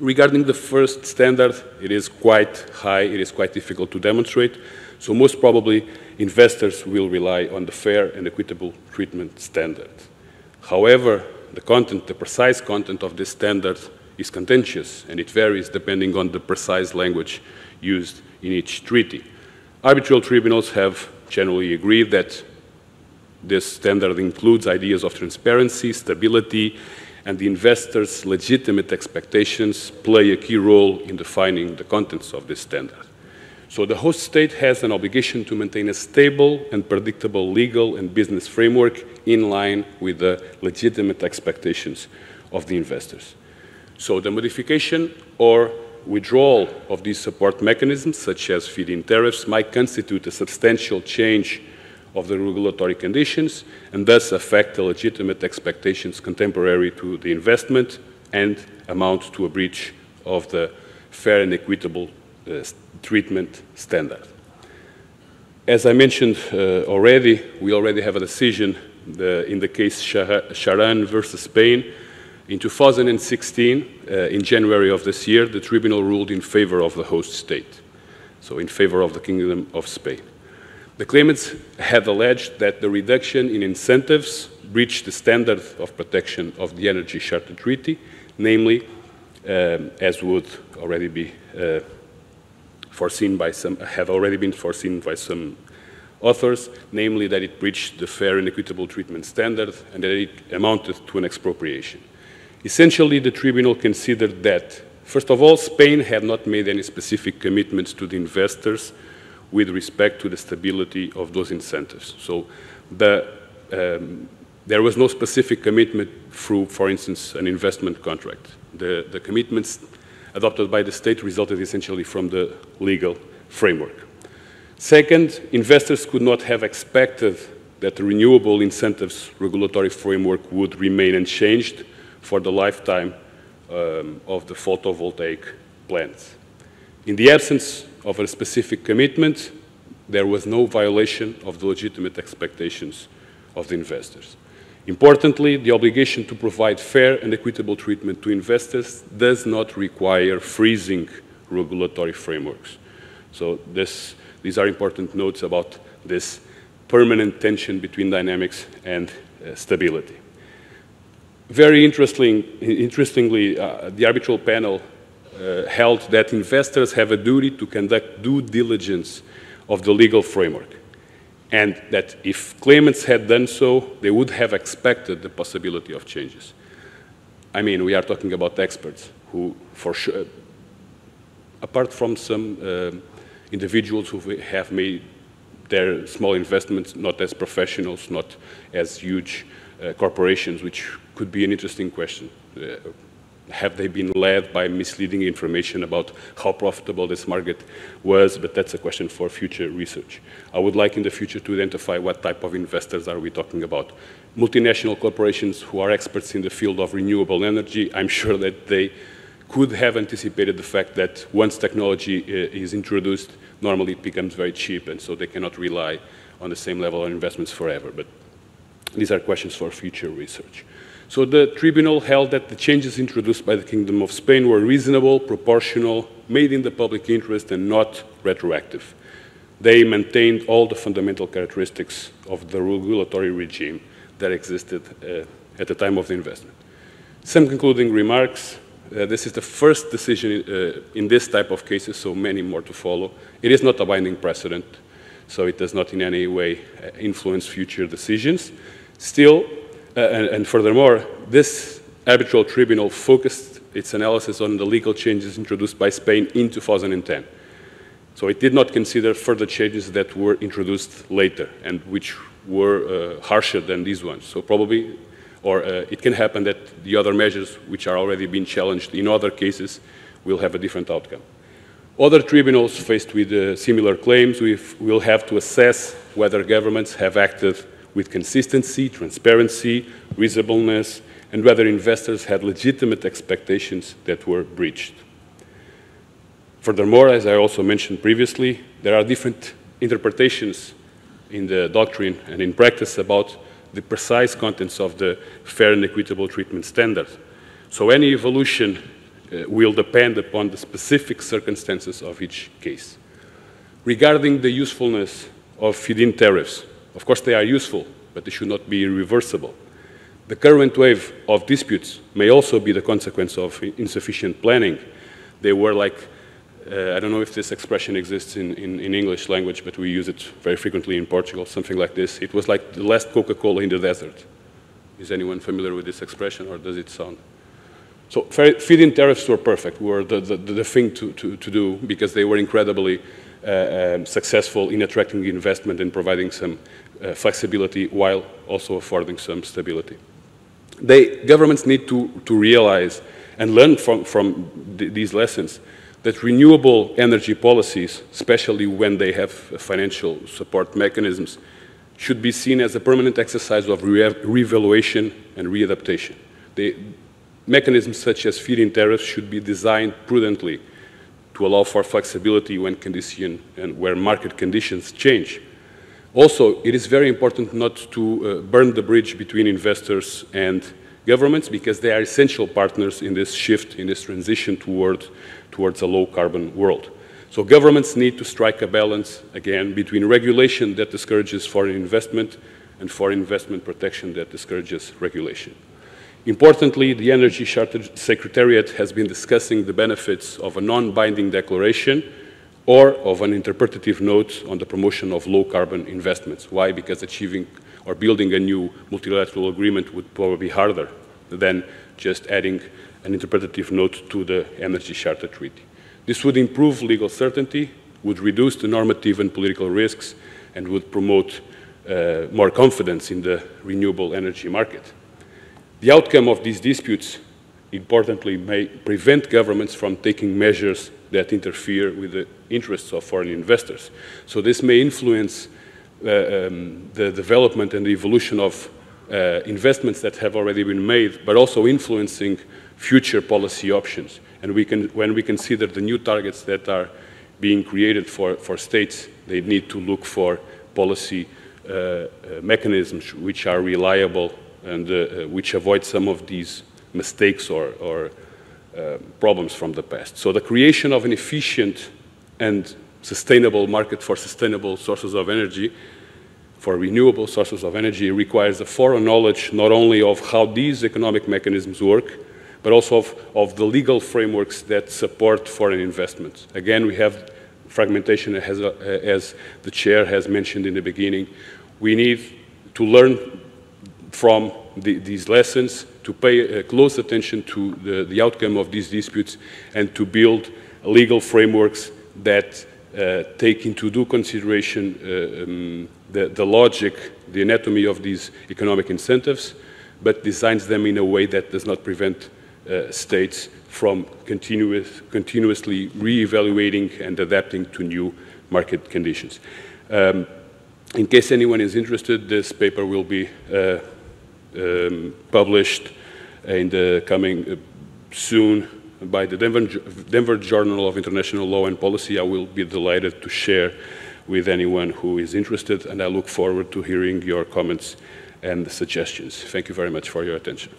Regarding the first standard, it is quite high, it is quite difficult to demonstrate, so most probably investors will rely on the fair and equitable treatment standard. However, the content, the precise content of this standard is contentious and it varies depending on the precise language used in each treaty. Arbitral tribunals have generally agreed that this standard includes ideas of transparency, stability, and the investor's legitimate expectations play a key role in defining the contents of this standard. So the host state has an obligation to maintain a stable and predictable legal and business framework in line with the legitimate expectations of the investors. So the modification or withdrawal of these support mechanisms, such as feed-in tariffs, might constitute a substantial change of the regulatory conditions and thus affect the legitimate expectations contemporary to the investment and amount to a breach of the fair and equitable treatment standard. As I mentioned uh, already, we already have a decision the, in the case Charanne versus Spain. In 2016, uh, in January of this year, the tribunal ruled in favor of the host state, so in favor of the Kingdom of Spain. The claimants had alleged that the reduction in incentives breached the standard of protection of the Energy Charter Treaty, namely, um, as would already be uh, foreseen by some, have already been foreseen by some authors, namely that it breached the fair and equitable treatment standard and that it amounted to an expropriation. Essentially, the tribunal considered that, first of all, Spain had not made any specific commitments to the investors with respect to the stability of those incentives. So the, um, there was no specific commitment through, for instance, an investment contract. The, the commitments adopted by the state resulted essentially from the legal framework. Second, investors could not have expected that the renewable incentives regulatory framework would remain unchanged for the lifetime um, of the photovoltaic plants. In the absence of a specific commitment, there was no violation of the legitimate expectations of the investors. Importantly, the obligation to provide fair and equitable treatment to investors does not require freezing regulatory frameworks. So this, these are important notes about this permanent tension between dynamics and uh, stability. Very interesting, interestingly, uh, the arbitral panel uh, held that investors have a duty to conduct due diligence of the legal framework and that if claimants had done so, they would have expected the possibility of changes. I mean, we are talking about experts who, for sure, apart from some uh, individuals who have made their small investments not as professionals, not as huge uh, corporations, which could be an interesting question. Uh, have they been led by misleading information about how profitable this market was, but that's a question for future research. I would like in the future to identify what type of investors are we talking about. Multinational corporations who are experts in the field of renewable energy, I'm sure that they could have anticipated the fact that once technology uh, is introduced, normally it becomes very cheap, and so they cannot rely on the same level of investments forever. But these are questions for future research. So the tribunal held that the changes introduced by the Kingdom of Spain were reasonable, proportional, made in the public interest, and not retroactive. They maintained all the fundamental characteristics of the regulatory regime that existed uh, at the time of the investment. Some concluding remarks. Uh, this is the first decision uh, in this type of cases, so many more to follow. It is not a binding precedent, so it does not in any way uh, influence future decisions. Still, and, and, furthermore, this arbitral tribunal focused its analysis on the legal changes introduced by Spain in 2010. So it did not consider further changes that were introduced later and which were uh, harsher than these ones. So probably, or uh, it can happen that the other measures which are already being challenged in other cases will have a different outcome. Other tribunals faced with uh, similar claims will have to assess whether governments have acted with consistency, transparency, reasonableness, and whether investors had legitimate expectations that were breached. Furthermore, as I also mentioned previously, there are different interpretations in the doctrine and in practice about the precise contents of the fair and equitable treatment standard. So any evolution uh, will depend upon the specific circumstances of each case. Regarding the usefulness of feed-in tariffs, of course they are useful, but they should not be irreversible. The current wave of disputes may also be the consequence of insufficient planning. They were like, uh, I don't know if this expression exists in, in, in, English language, but we use it very frequently in Portugal, something like this. It was like the last Coca-Cola in the desert. Is anyone familiar with this expression, or does it sound? So feed-in tariffs were perfect, were the, the, the thing to, to, to, do because they were incredibly um, successful in attracting investment and providing some uh, flexibility while also affording some stability. They, governments need to, to realize and learn from, from th these lessons that renewable energy policies, especially when they have financial support mechanisms, should be seen as a permanent exercise of re reevaluation and readaptation. The mechanisms such as feed-in tariffs should be designed prudently to allow for flexibility when condition and where market conditions change. Also, it is very important not to uh, burn the bridge between investors and governments because they are essential partners in this shift, in this transition toward, towards a low-carbon world. So governments need to strike a balance, again, between regulation that discourages foreign investment and foreign investment protection that discourages regulation. Importantly, the Energy Charter Secretariat has been discussing the benefits of a non-binding declaration or of an interpretative note on the promotion of low-carbon investments. Why? Because achieving or building a new multilateral agreement would probably be harder than just adding an interpretative note to the Energy Charter Treaty. This would improve legal certainty, would reduce the normative and political risks, and would promote uh, more confidence in the renewable energy market. The outcome of these disputes, importantly, may prevent governments from taking measures that interfere with the interests of foreign investors. So this may influence uh, um, the development and the evolution of uh, investments that have already been made, but also influencing future policy options. And we can, when we consider the new targets that are being created for, for states, they need to look for policy uh, uh mechanisms which are reliable and uh, uh, which avoid some of these mistakes or, or uh, problems from the past. So the creation of an efficient and sustainable market for sustainable sources of energy, for renewable sources of energy, requires a thorough knowledge not only of how these economic mechanisms work, but also of, of the legal frameworks that support foreign investments. Again, we have fragmentation as, uh, as the chair has mentioned in the beginning. We need to learn from the, these lessons to pay uh, close attention to the, the, outcome of these disputes and to build legal frameworks that uh, take into due consideration uh, um, the, the, logic, the anatomy of these economic incentives, but designs them in a way that does not prevent uh, states from continuous, continuously re-evaluating and adapting to new market conditions. Um, in case anyone is interested, this paper will be uh, um, published in the coming uh, soon by the Denver, Denver Journal of International Law and Policy. I will be delighted to share with anyone who is interested, and I look forward to hearing your comments and suggestions. Thank you very much for your attention.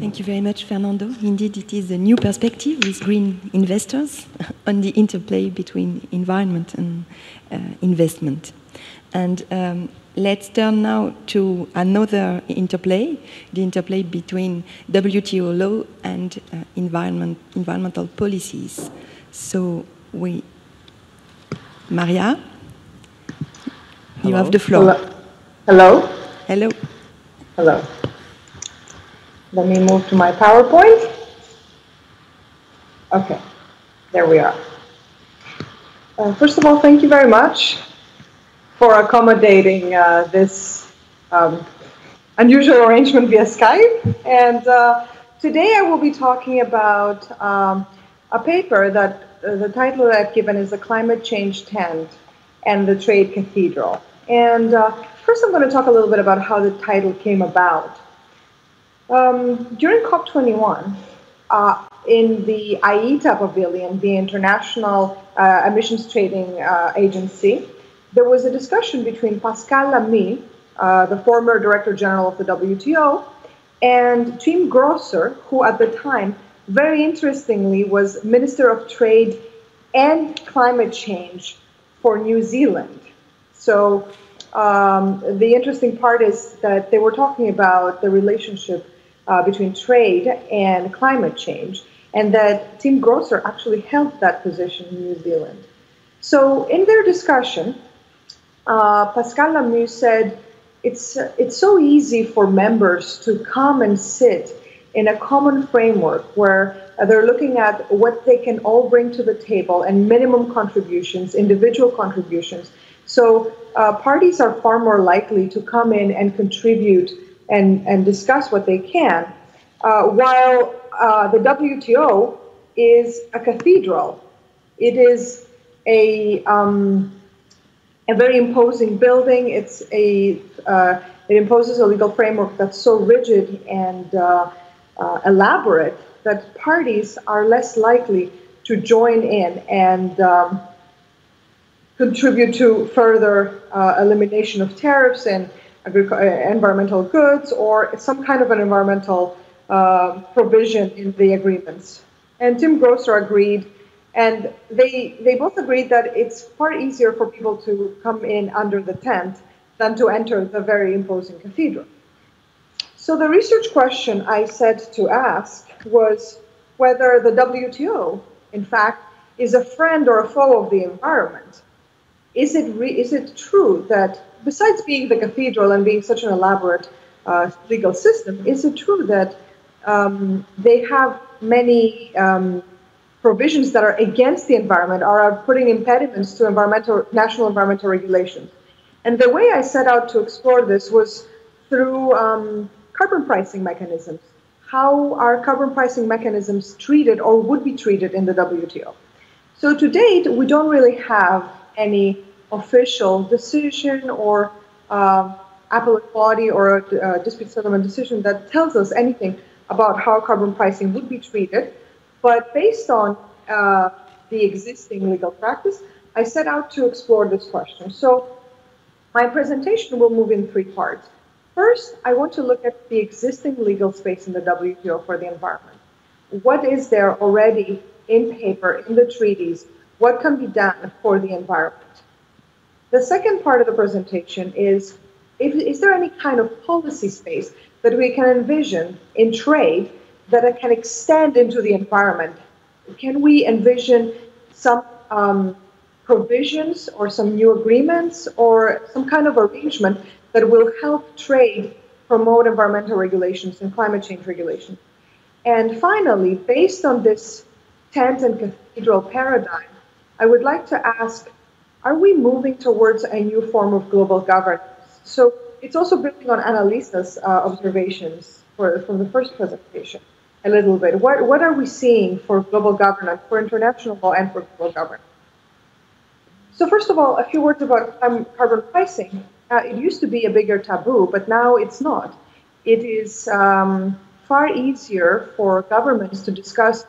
Thank you very much, Fernando. Indeed, it is a new perspective with green investors on the interplay between environment and uh, investment. And um, let's turn now to another interplay, the interplay between WTO law and uh, environment, environmental policies. So we, Maria, you have the floor. Hello. Hello. Hello. Let me move to my PowerPoint. Okay, there we are. Uh, first of all, thank you very much for accommodating uh, this um, unusual arrangement via Skype. And uh, today I will be talking about um, a paper that uh, the title that I've given is The Climate Change Tent and the Trade Cathedral. And uh, first I'm going to talk a little bit about how the title came about. Um, during COP21, uh, in the IETA pavilion, the International uh, Emissions Trading uh, Agency, there was a discussion between Pascal Lamy, uh, the former Director General of the WTO, and Tim Groser, who at the time, very interestingly, was Minister of Trade and Climate Change for New Zealand. So um, the interesting part is that they were talking about the relationship uh, between trade and climate change, and that Tim Groser actually held that position in New Zealand. So in their discussion, uh, Pascal Lamy said, it's, it's so easy for members to come and sit in a common framework where they're looking at what they can all bring to the table and minimum contributions, individual contributions. So uh, parties are far more likely to come in and contribute and, and discuss what they can, uh, while uh, the WTO is a cathedral. It is a um, a very imposing building. It's a uh, it imposes a legal framework that's so rigid and uh, uh, elaborate that parties are less likely to join in and um, contribute to further uh, elimination of tariffs and environmental goods or some kind of an environmental uh, provision in the agreements. And Tim Groser agreed and they, they both agreed that it's far easier for people to come in under the tent than to enter the very imposing cathedral. So the research question I said to ask was whether the WTO, in fact, is a friend or a foe of the environment. Is it, re- is it true that, besides being the cathedral and being such an elaborate uh, legal system, is it true that um, they have many um, provisions that are against the environment or are putting impediments to environmental national environmental regulations. And the way I set out to explore this was through um, carbon pricing mechanisms. How are carbon pricing mechanisms treated or would be treated in the WTO? So to date, we don't really have any official decision or uh, appellate body or a uh, dispute settlement decision that tells us anything about how carbon pricing would be treated. But based on uh, the existing legal practice, I set out to explore this question. So my presentation will move in three parts. First, I want to look at the existing legal space in the WTO for the environment. What is there already in paper, in the treaties? What can be done for the environment? The second part of the presentation is if, is there any kind of policy space that we can envision in trade that can extend into the environment? Can we envision some um, provisions or some new agreements or some kind of arrangement that will help trade promote environmental regulations and climate change regulations? And finally, based on this tent and cathedral paradigm, I would like to ask are we moving towards a new form of global governance? So it's also building on Annalisa's uh, observations for, from the first presentation a little bit. What, what are we seeing for global governance, for international law, and for global governance? So, first of all, a few words about carbon pricing. Uh, it used to be a bigger taboo, but now it's not. It is um, far easier for governments to discuss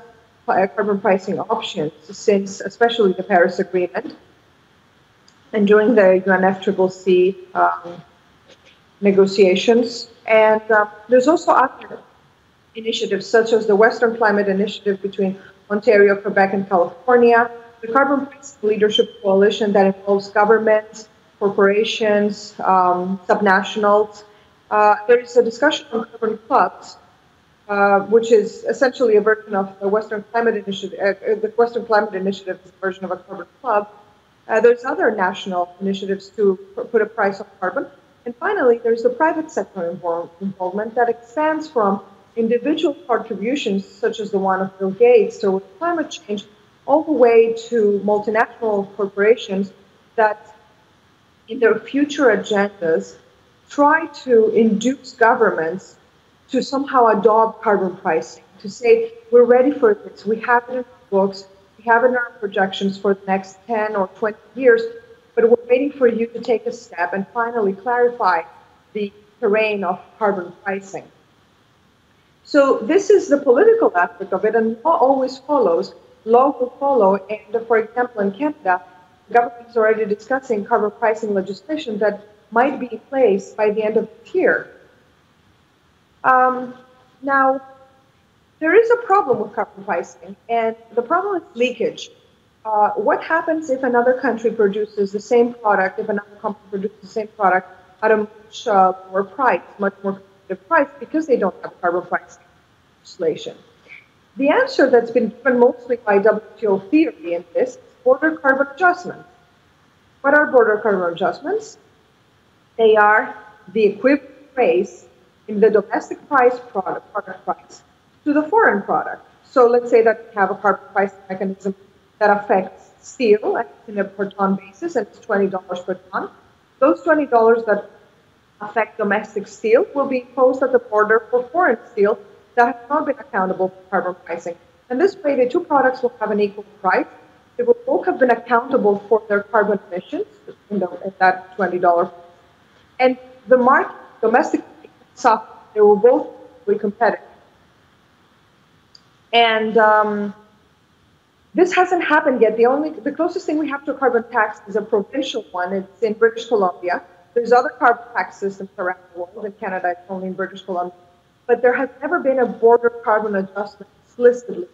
uh, carbon pricing options since, especially the Paris Agreement, and during the UNFCCC um, negotiations. And uh, there's also other initiatives such as the Western Climate Initiative between Ontario, Quebec, and California, the Carbon Price Leadership Coalition that involves governments, corporations, um, subnationals. Uh, there is a discussion on carbon clubs, uh, which is essentially a version of the Western Climate Initiative. Uh, the Western Climate Initiative is a version of a carbon club. Uh, there's other national initiatives to put a price on carbon. And finally, there's the private sector involvement that expands from individual contributions, such as the one of Bill Gates to climate change, all the way to multinational corporations that, in their future agendas, try to induce governments to somehow adopt carbon pricing, to say, we're ready for this, we have it in books, we have in our projections for the next 10 or 20 years, but we're waiting for you to take a step and finally clarify the terrain of carbon pricing. So this is the political aspect of it, and law always follows. Law will follow, and for example, in Canada, the government is already discussing carbon pricing legislation that might be in place by the end of the year. Um, now, there is a problem with carbon pricing, and the problem is leakage. Uh, what happens if another country produces the same product, if another company produces the same product at a much uh, price, much more competitive price, because they don't have carbon pricing legislation? The answer that's been given mostly by WTO theory in this is border carbon adjustments. What are border carbon adjustments? They are the equivalent raise in the domestic price product, product price to the foreign product. So let's say that we have a carbon pricing mechanism that affects steel in a per ton basis, and it's $20 per ton. Those $20 that affect domestic steel will be imposed at the border for foreign steel that has not been accountable for carbon pricing. And this way, the two products will have an equal price. They will both have been accountable for their carbon emissions in, the, that $20. And the market, domestic suffer. They will both be competitive. And um, this hasn't happened yet. The only, the closest thing we have to a carbon tax is a provincial one. It's in British Columbia. There's other carbon tax systems around the world. In Canada, it's only in British Columbia. But there has never been a border carbon adjustment explicitly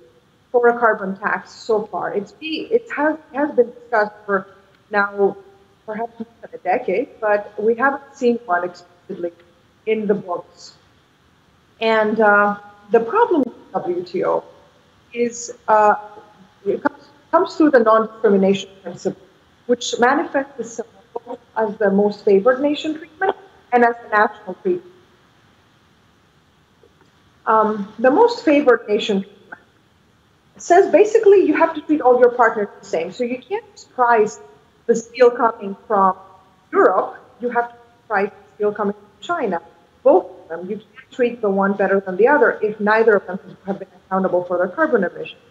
for a carbon tax so far. It's be, it has, has been discussed for now perhaps more than a decade, but we haven't seen one explicitly in the books. And uh, the problem with WTO is uh, it comes, comes through the non-discrimination principle, which manifests itself as the most favored nation treatment and as the national treatment. Um, the most favored nation treatment says basically you have to treat all your partners the same. So you can't price the steel coming from Europe, you have to price the steel coming from China. Both of them, you can't treat the one better than the other if neither of them have been accountable for their carbon emissions.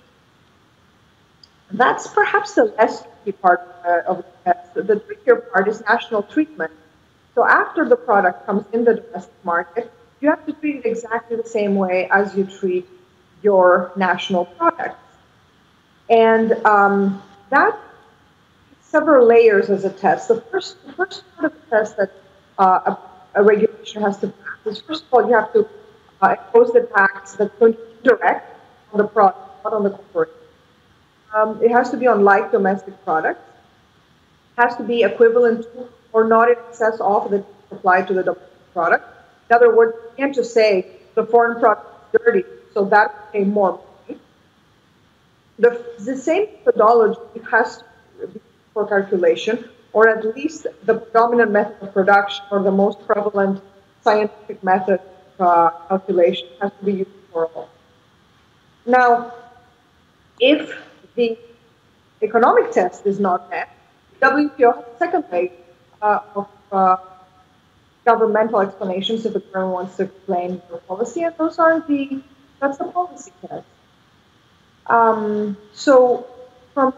That's perhaps the less tricky part uh, of the test. The trickier part is national treatment. So after the product comes in the domestic market, you have to treat it exactly the same way as you treat your national products. And um, that several layers as a test. The first, the first part of the test that uh, a, a, regulation has to is first of all, you have to uh, impose the tax that's going to direct on the product, not on the corporation. Um, it has to be on like domestic products. It has to be equivalent to or not in excess of the applied to the domestic product. In other words, you can't just say the foreign product is dirty, so that pay more money. The, the same methodology has to be for calculation, or at least the predominant method of production or the most prevalent scientific method uh, calculation has to be used for all. Now, if the economic test is not met, WTO has a second way uh, of uh, governmental explanations if the government wants to explain the policy, and those are the that's the policy test. Um, so from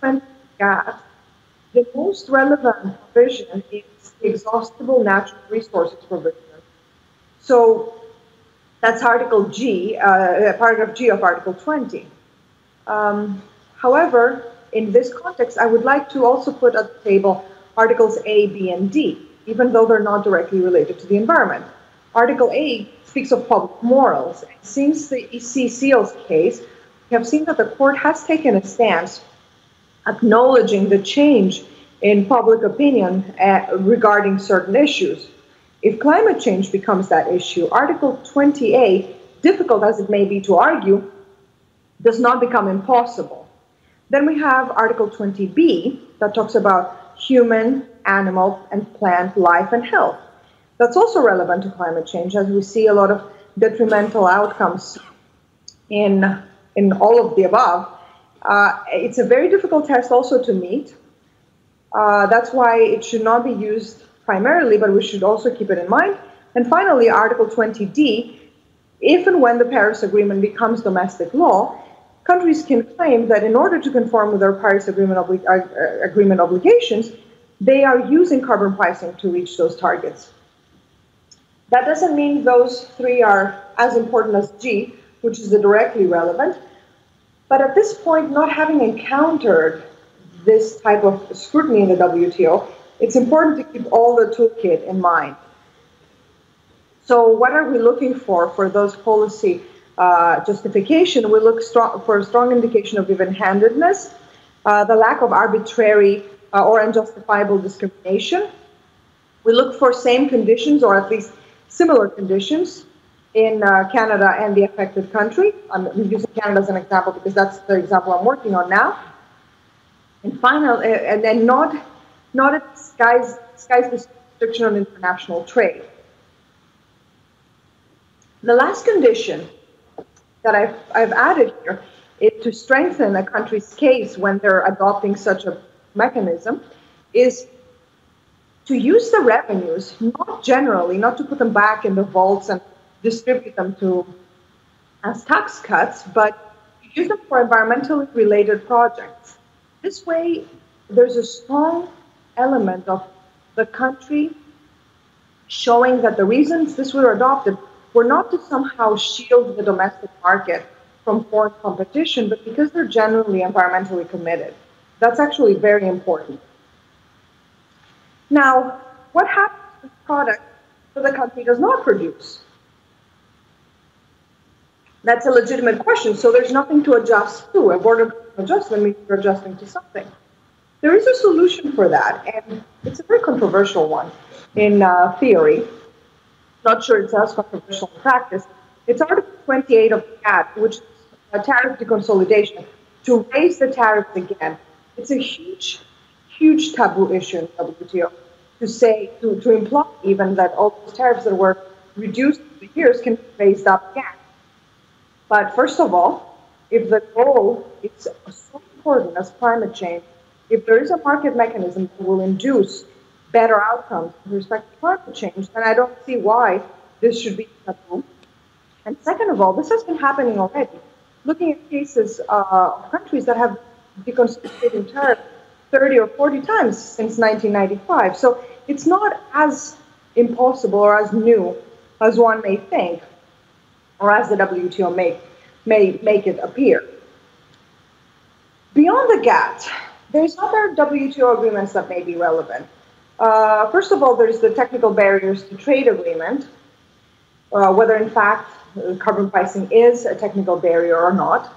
20 gas, the most relevant provision is the exhaustible natural resources provision. So that's Article G, uh, paragraph G of Article 20. Um, however, in this context, I would like to also put at the table Articles A, B, and D, even though they're not directly related to the environment. Article A speaks of public morals. Since the EC Seals case, we have seen that the court has taken a stance acknowledging the change in public opinion uh, regarding certain issues. If climate change becomes that issue, Article 28, difficult as it may be to argue, does not become impossible. Then we have Article 20b that talks about human, animal, and plant life and health. That's also relevant to climate change as we see a lot of detrimental outcomes in, in all of the above uh, it's a very difficult test also to meet. Uh, that's why it should not be used primarily, but we should also keep it in mind. And finally, Article 20D, if and when the Paris Agreement becomes domestic law, countries can claim that in order to conform with their Paris Agreement, obli- uh, agreement obligations, they are using carbon pricing to reach those targets. That doesn't mean those three are as important as G, which is the directly relevant, but at this point, not having encountered this type of scrutiny in the WTO, it's important to keep all the toolkit in mind. So, what are we looking for for those policy uh, justification? We look strong, for a strong indication of even-handedness, uh, the lack of arbitrary uh, or unjustifiable discrimination. We look for same conditions or at least similar conditions in uh, Canada and the affected country. I'm using Canada as an example because that's the example I'm working on now. And final, uh, and then not not a sky's sky's restriction on international trade. The last condition that I've, I've added here is to strengthen a country's case when they're adopting such a mechanism is to use the revenues, not generally, not to put them back in the vaults and distribute them to as tax cuts, but use them for environmentally related projects. This way, there's a strong element of the country showing that the reasons this were adopted were not to somehow shield the domestic market from foreign competition, but because they're generally environmentally committed. That's actually very important. Now, what happens to product that the country does not produce? That's a legitimate question. So there's nothing to adjust to. A border adjustment means you're adjusting to something. There is a solution for that, and it's a very controversial one in uh, theory. Not sure it's as controversial in practice. It's Article 28 of the GATT, which is a tariff deconsolidation, to raise the tariffs again. It's a huge, huge taboo issue in WTO to say, to, to imply even that all those tariffs that were reduced the years can be raised up again. But first of all, if the goal is so important as climate change, if there is a market mechanism that will induce better outcomes with respect to climate change, then I don't see why this should be taboo. And second of all, this has been happening already. Looking at cases uh, of countries that have deconsolidated tariffs 30 or 40 times since 1995. So it's not as impossible or as new as one may think or as the WTO may, may make it appear. Beyond the GATT, there's other WTO agreements that may be relevant. Uh, first of all, there's the technical barriers to trade agreement, uh, whether in fact carbon pricing is a technical barrier or not.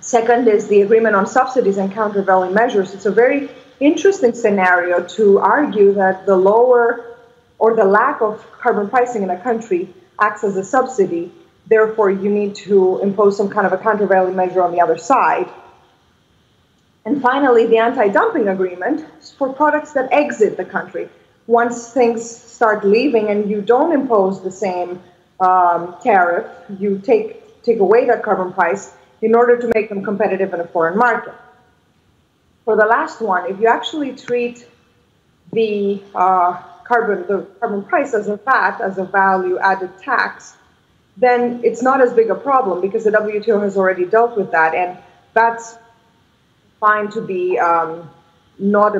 Second is the agreement on subsidies and countervailing measures. It's a very interesting scenario to argue that the lower or the lack of carbon pricing in a country acts as a subsidy. Therefore, you need to impose some kind of a countervailing measure on the other side. And finally, the anti dumping agreement for products that exit the country. Once things start leaving and you don't impose the same um, tariff, you take, take away that carbon price in order to make them competitive in a foreign market. For the last one, if you actually treat the uh, carbon, the carbon price as a VAT, as a value added tax, then it's not as big a problem because the WTO has already dealt with that, and that's fine to be um, not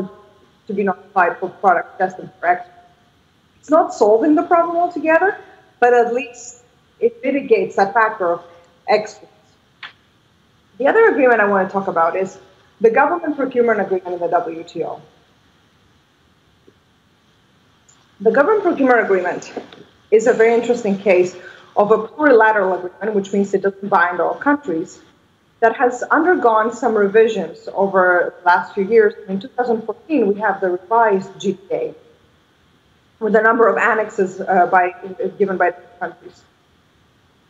to be notified for product destined for export. It's not solving the problem altogether, but at least it mitigates that factor of exports. The other agreement I want to talk about is the government procurement agreement in the WTO. The government procurement agreement is a very interesting case of a plurilateral agreement, which means it doesn't bind all countries, that has undergone some revisions over the last few years. In 2014, we have the revised GPA with a number of annexes uh, by, given by countries.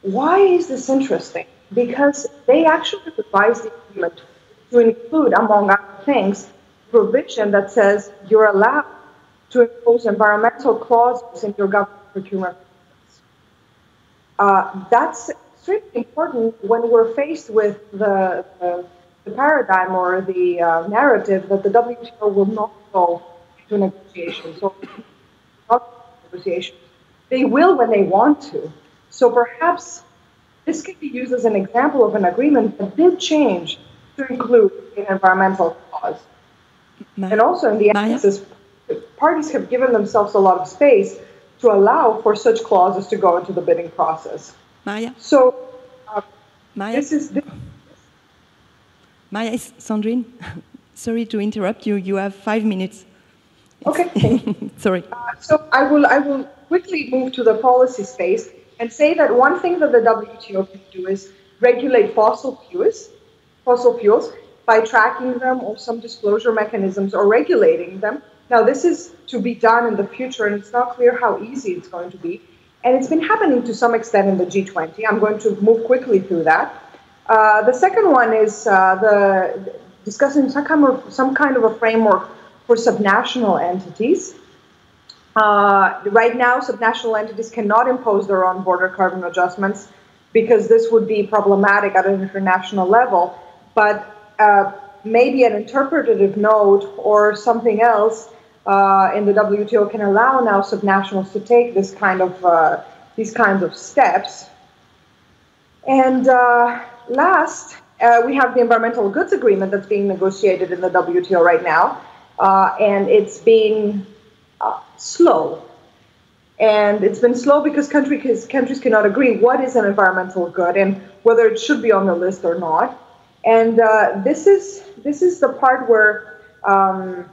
Why is this interesting? Because they actually revised the agreement to include, among other things, provision that says you're allowed to impose environmental clauses in your government procurement. Uh, that's extremely important when we're faced with the, the, the paradigm or the uh, narrative that the WTO will not go to negotiations. So negotiations. They will when they want to. So perhaps this could be used as an example of an agreement that did change to include an environmental clause. Ma and also in the annexes, parties have given themselves a lot of space to allow for such clauses to go into the bidding process. Maya. So uh, Maya. this is. This, Maya, Sandrine, sorry to interrupt you. You have five minutes. Okay. Sorry. Uh, so I will I will quickly move to the policy space and say that one thing that the WTO can do is regulate fossil fuels, fossil fuels by tracking them or some disclosure mechanisms or regulating them. Now this is to be done in the future, and it's not clear how easy it's going to be. And it's been happening to some extent in the G20. I'm going to move quickly through that. Uh, the second one is uh, the discussing some kind of some kind of a framework for subnational entities. Uh, right now, subnational entities cannot impose their own border carbon adjustments because this would be problematic at an international level. But uh, maybe an interpretative note or something else uh, in the WTO can allow now subnationals to take this kind of uh, these kinds of steps. And uh, last, uh, we have the environmental goods agreement that's being negotiated in the WTO right now, uh, and it's being uh, slow. And it's been slow because country, countries cannot agree what is an environmental good and whether it should be on the list or not. And this is this is the part where um,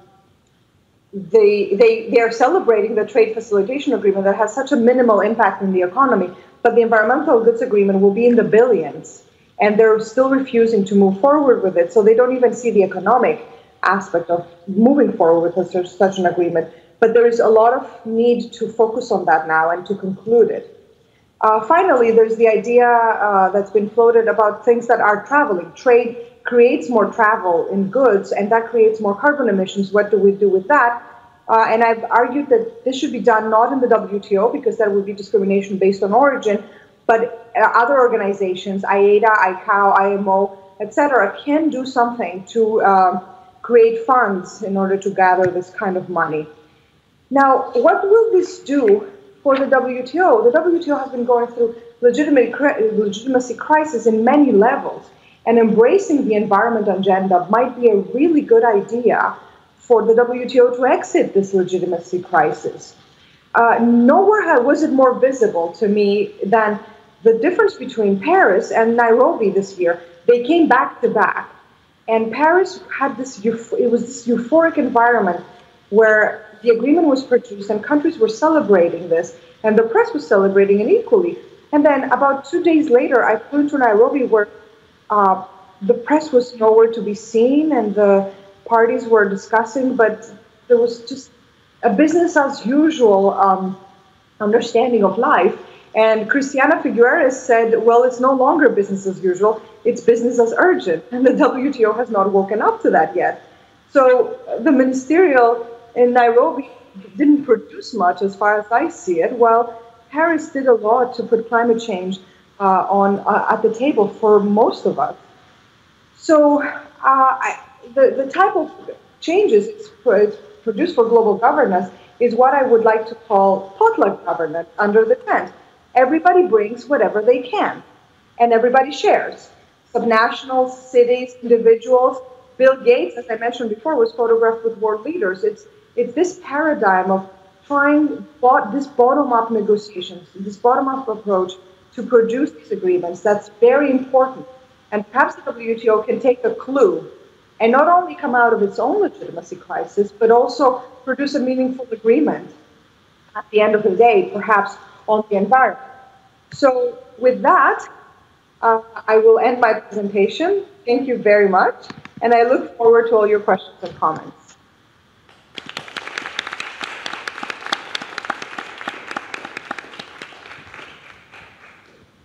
they, they, they are celebrating the trade facilitation agreement that has such a minimal impact in the economy, but the environmental goods agreement will be in the billions, and they're still refusing to move forward with it. So they don't even see the economic aspect of moving forward with such, such an agreement. But there is a lot of need to focus on that now and to conclude it. Uh, finally, there's the idea uh, that's been floated about things that are traveling. Trade creates more travel in goods, and that creates more carbon emissions. What do we do with that? Uh, and I've argued that this should be done not in the WTO because that would be discrimination based on origin, but uh, other organizations, IATA, ICAO, IMO, etc., can do something to um, create funds in order to gather this kind of money. Now, what will this do for the WTO? The WTO has been going through legitimacy crisis in many levels, and embracing the environment agenda might be a really good idea for the WTO to exit this legitimacy crisis. Uh, nowhere was it more visible to me than the difference between Paris and Nairobi this year. They came back to back. And Paris had this, it was this euphoric environment where the agreement was produced and countries were celebrating this, and the press was celebrating it equally. And then about two days later, I flew to Nairobi where uh, the press was nowhere to be seen and the parties were discussing, but there was just a business as usual um, understanding of life. And Christiana Figueres said, well, it's no longer business as usual, it's business as urgent. And the WTO has not woken up to that yet. So the ministerial in Nairobi didn't produce much as far as I see it, while Paris did a lot to put climate change uh, on uh, at the table for most of us. So uh, I, the, the type of changes it's, it's produced for global governance is what I would like to call potluck governance under the tent. Everybody brings whatever they can, and everybody shares. Subnationals, cities, individuals. Bill Gates, as I mentioned before, was photographed with world leaders. It's it's this paradigm of trying this bottom-up negotiations, this bottom-up approach to produce these agreements. That's very important, and perhaps the WTO can take a clue and not only come out of its own legitimacy crisis, but also produce a meaningful agreement at the end of the day, perhaps on the environment. So, with that, uh, I will end my presentation. Thank you very much, and I look forward to all your questions and comments.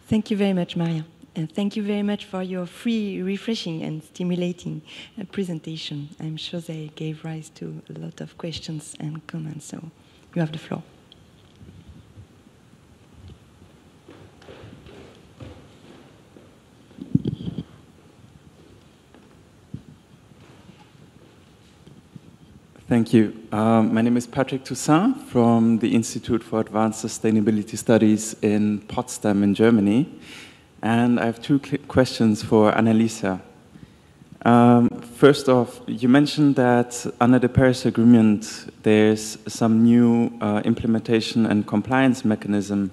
Thank you very much, Maria. And thank you very much for your free, refreshing, and stimulating uh, presentation. I'm sure they gave rise to a lot of questions and comments. So you have the floor. Thank you. Um, my name is Patrick Toussaint from the Institute for Advanced Sustainability Studies in Potsdam in Germany. And I have two questions for Annalisa. Um, first off, you mentioned that under the Paris Agreement, there's some new uh, implementation and compliance mechanism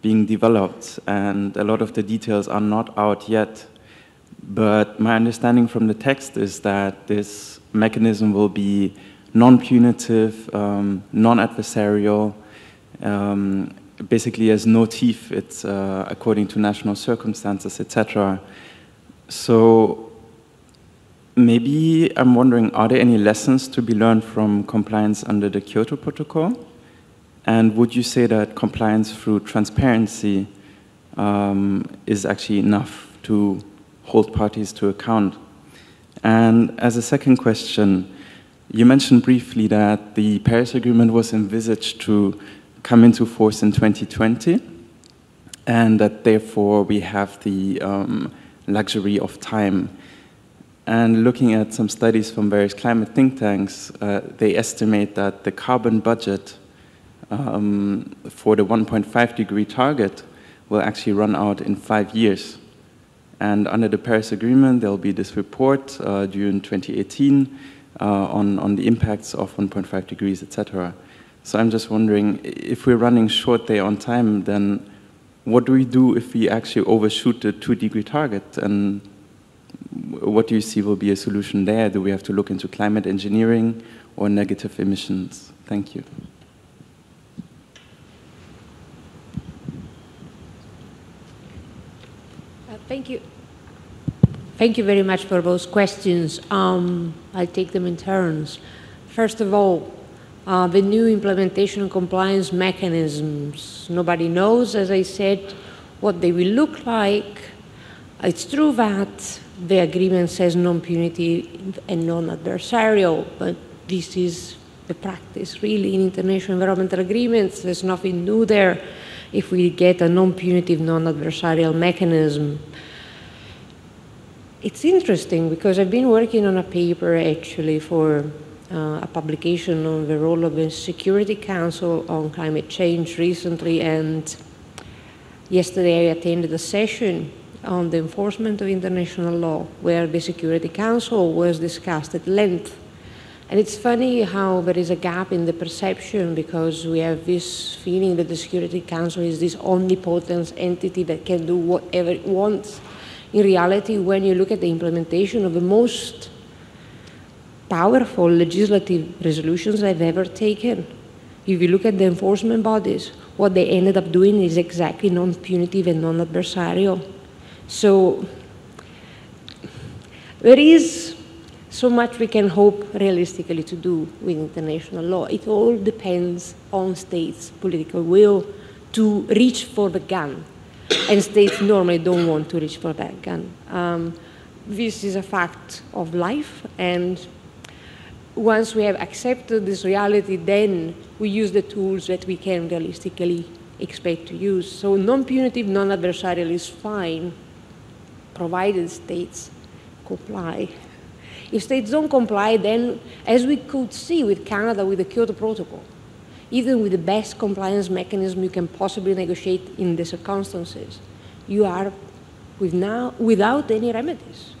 being developed, and a lot of the details are not out yet. But my understanding from the text is that this mechanism will be non-punitive, um, non-adversarial, um, basically as no teeth. It's uh, according to national circumstances, etc. So maybe I'm wondering, are there any lessons to be learned from compliance under the Kyoto Protocol? And would you say that compliance through transparency um, is actually enough to hold parties to account? And as a second question, you mentioned briefly that the Paris Agreement was envisaged to come into force in 2020, and that therefore we have the um, luxury of time. And looking at some studies from various climate think tanks, uh, they estimate that the carbon budget um, for the 1.5 degree target will actually run out in five years. And under the Paris Agreement, there will be this report uh, during 2018 uh, Uh, on, on the impacts of 1.5 degrees, etc. So I'm just wondering, if we're running short there on time, then what do we do if we actually overshoot the two degree target? And what do you see will be a solution there? Do we have to look into climate engineering or negative emissions? Thank you. Uh, thank you. Thank you very much for those questions. Um, I'll take them in turns. First of all, uh, the new implementation and compliance mechanisms. Nobody knows, as I said, what they will look like. It's true that the agreement says non-punitive and non-adversarial, but this is the practice really in international environmental agreements. There's nothing new there if we get a non-punitive, non-adversarial mechanism. It's interesting because I've been working on a paper actually for uh, a publication on the role of the Security Council on climate change recently, and yesterday I attended a session on the enforcement of international law where the Security Council was discussed at length and it's funny how there is a gap in the perception because we have this feeling that the Security Council is this omnipotent entity that can do whatever it wants. In reality, when you look at the implementation of the most powerful legislative resolutions I've ever taken, if you look at the enforcement bodies, what they ended up doing is exactly non-punitive and non-adversarial. So there is so much we can hope realistically to do with international law. It all depends on states' political will to reach for the gun. And states normally don't want to reach for that gun. Um, this is a fact of life, and once we have accepted this reality, then we use the tools that we can realistically expect to use. So non-punitive, non-adversarial is fine, provided states comply. If states don't comply, then, as we could see with Canada with the Kyoto Protocol, even with the best compliance mechanism you can possibly negotiate in the circumstances, you are with now, without any remedies.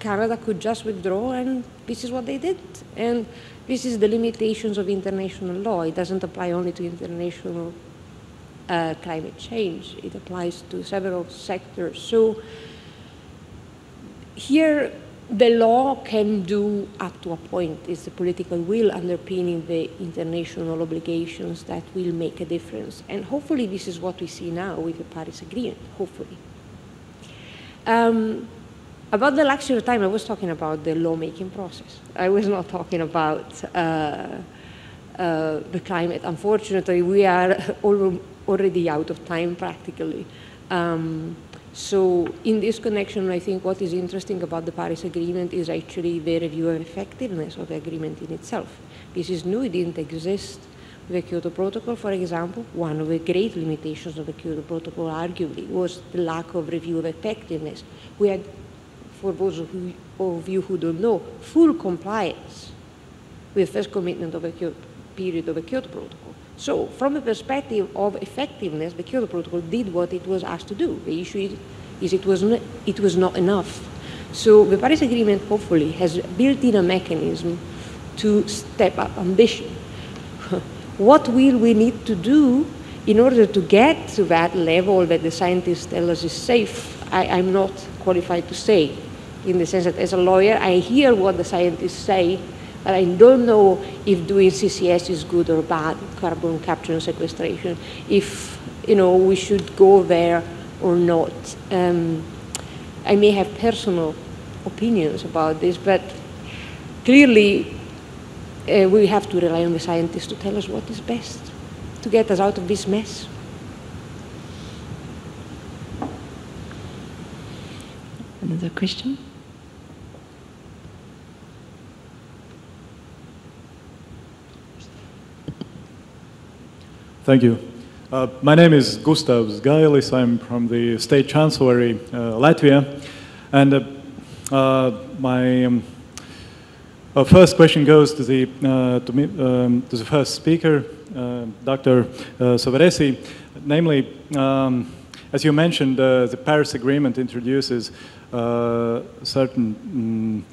Canada could just withdraw, and this is what they did. And this is the limitations of international law. It doesn't apply only to international uh, climate change. It applies to several sectors. So here, the law can do up to a point. It's the political will underpinning the international obligations that will make a difference. And hopefully this is what we see now with the Paris Agreement, hopefully. Um, about the luxury of time, I was talking about the lawmaking process. I was not talking about uh, uh, the climate. Unfortunately, we are already out of time practically. Um, so in this connection, I think what is interesting about the Paris Agreement is actually the review of effectiveness of the agreement in itself. This is new, it didn't exist the Kyoto Protocol, for example. One of the great limitations of the Kyoto Protocol, arguably, was the lack of review of effectiveness. We had, for those of, who, of you who don't know, full compliance with the first commitment of Kyoto, period of the Kyoto Protocol. So from the perspective of effectiveness, the Kyoto Protocol did what it was asked to do. The issue is, is it, was not, it was not enough. So the Paris Agreement hopefully has built in a mechanism to step up ambition. what will we need to do in order to get to that level that the scientists tell us is safe? I, I'm not qualified to say, in the sense that as a lawyer, I hear what the scientists say, I don't know if doing CCS is good or bad, carbon capture and sequestration, if you know we should go there or not. Um, I may have personal opinions about this, but clearly uh, we have to rely on the scientists to tell us what is best to get us out of this mess. Another question? Thank you. Uh, my name is Gustav Zgailis. I'm from the State Chancellery, uh, Latvia. And uh, uh my um, uh, first question goes to the, uh, to, me, um, to, the first speaker, Dr. Savaresi. Namely, um, as you mentioned, the Paris Agreement introduces certain um,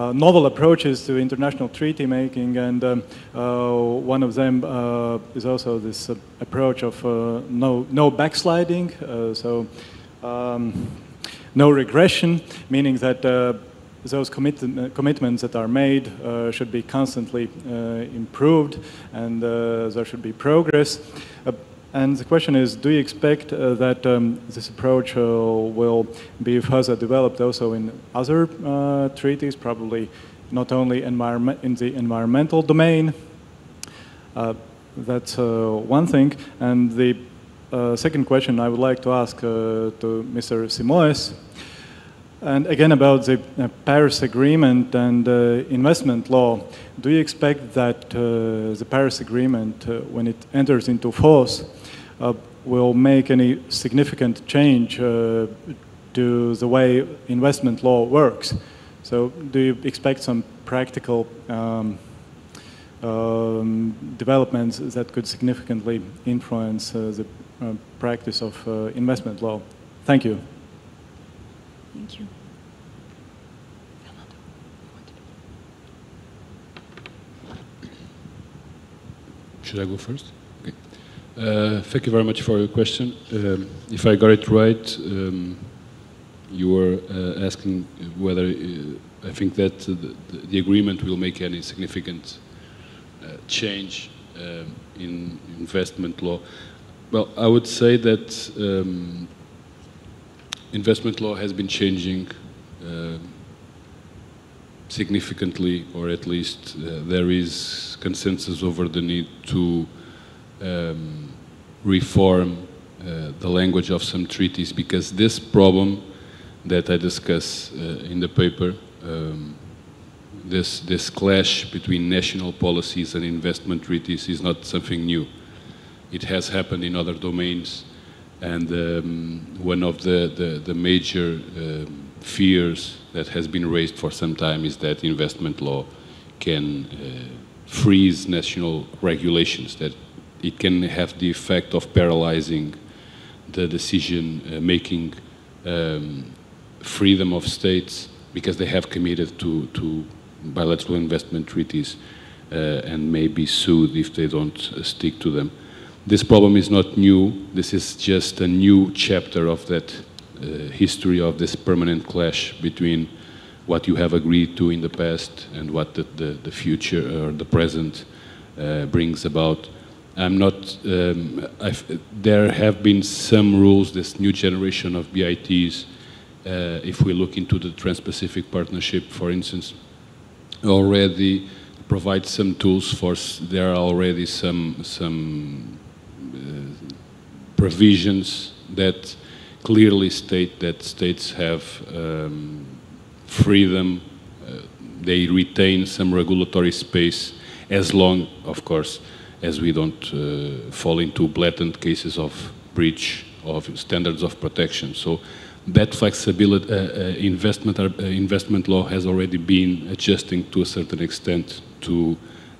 uh, novel approaches to international treaty making, and um, uh, one of them uh, is also this uh, approach of uh, no, no backsliding, uh, so um, no regression, meaning that those commit commitments that are made should be constantly improved, and there should be progress. And the question is, do you expect uh, that um, this approach uh, will be further developed also in other uh, treaties, probably not only in the environmental domain? Uh, that's uh, one thing. And the uh, second question I would like to ask to Mr. Simoes, and again about the Paris Agreement and investment law. Do you expect that the Paris Agreement, when it enters into force, will make any significant change uh, to the way investment law works. So do you expect some practical um, um, developments that could significantly influence uh, the uh, practice of uh, investment law? Thank you. Thank you. Should I go first? Uh, thank you very much for your question. Um, if I got it right, um, you were uh, asking whether uh, I think that the, the, agreement will make any significant uh, change um, in investment law. Well, I would say that um, investment law has been changing uh, significantly, or at least uh, there is consensus over the need to um, reform uh, the language of some treaties because this problem that I discuss uh, in the paper, um, this, this clash between national policies and investment treaties is not something new. It has happened in other domains and um, one of the, the, the major um, fears that has been raised for some time is that investment law can uh, freeze national regulations, that it can have the effect of paralyzing the decision uh, making um, freedom of states because they have committed to, to bilateral investment treaties uh, and may be sued if they don't uh, stick to them. This problem is not new. This is just a new chapter of that uh, history of this permanent clash between what you have agreed to in the past and what the, the, the future or the present uh, brings about. I'm not, um, there have been some rules, this new generation of BITs, uh, if we look into the Trans-Pacific Partnership, for instance, already provide some tools for, there are already some, some uh, provisions that clearly state that states have um, freedom, uh, they retain some regulatory space as long, of course, as we don't uh, fall into blatant cases of breach of standards of protection. So that flexibility, uh, uh, investment, investment law has already been adjusting to a certain extent to,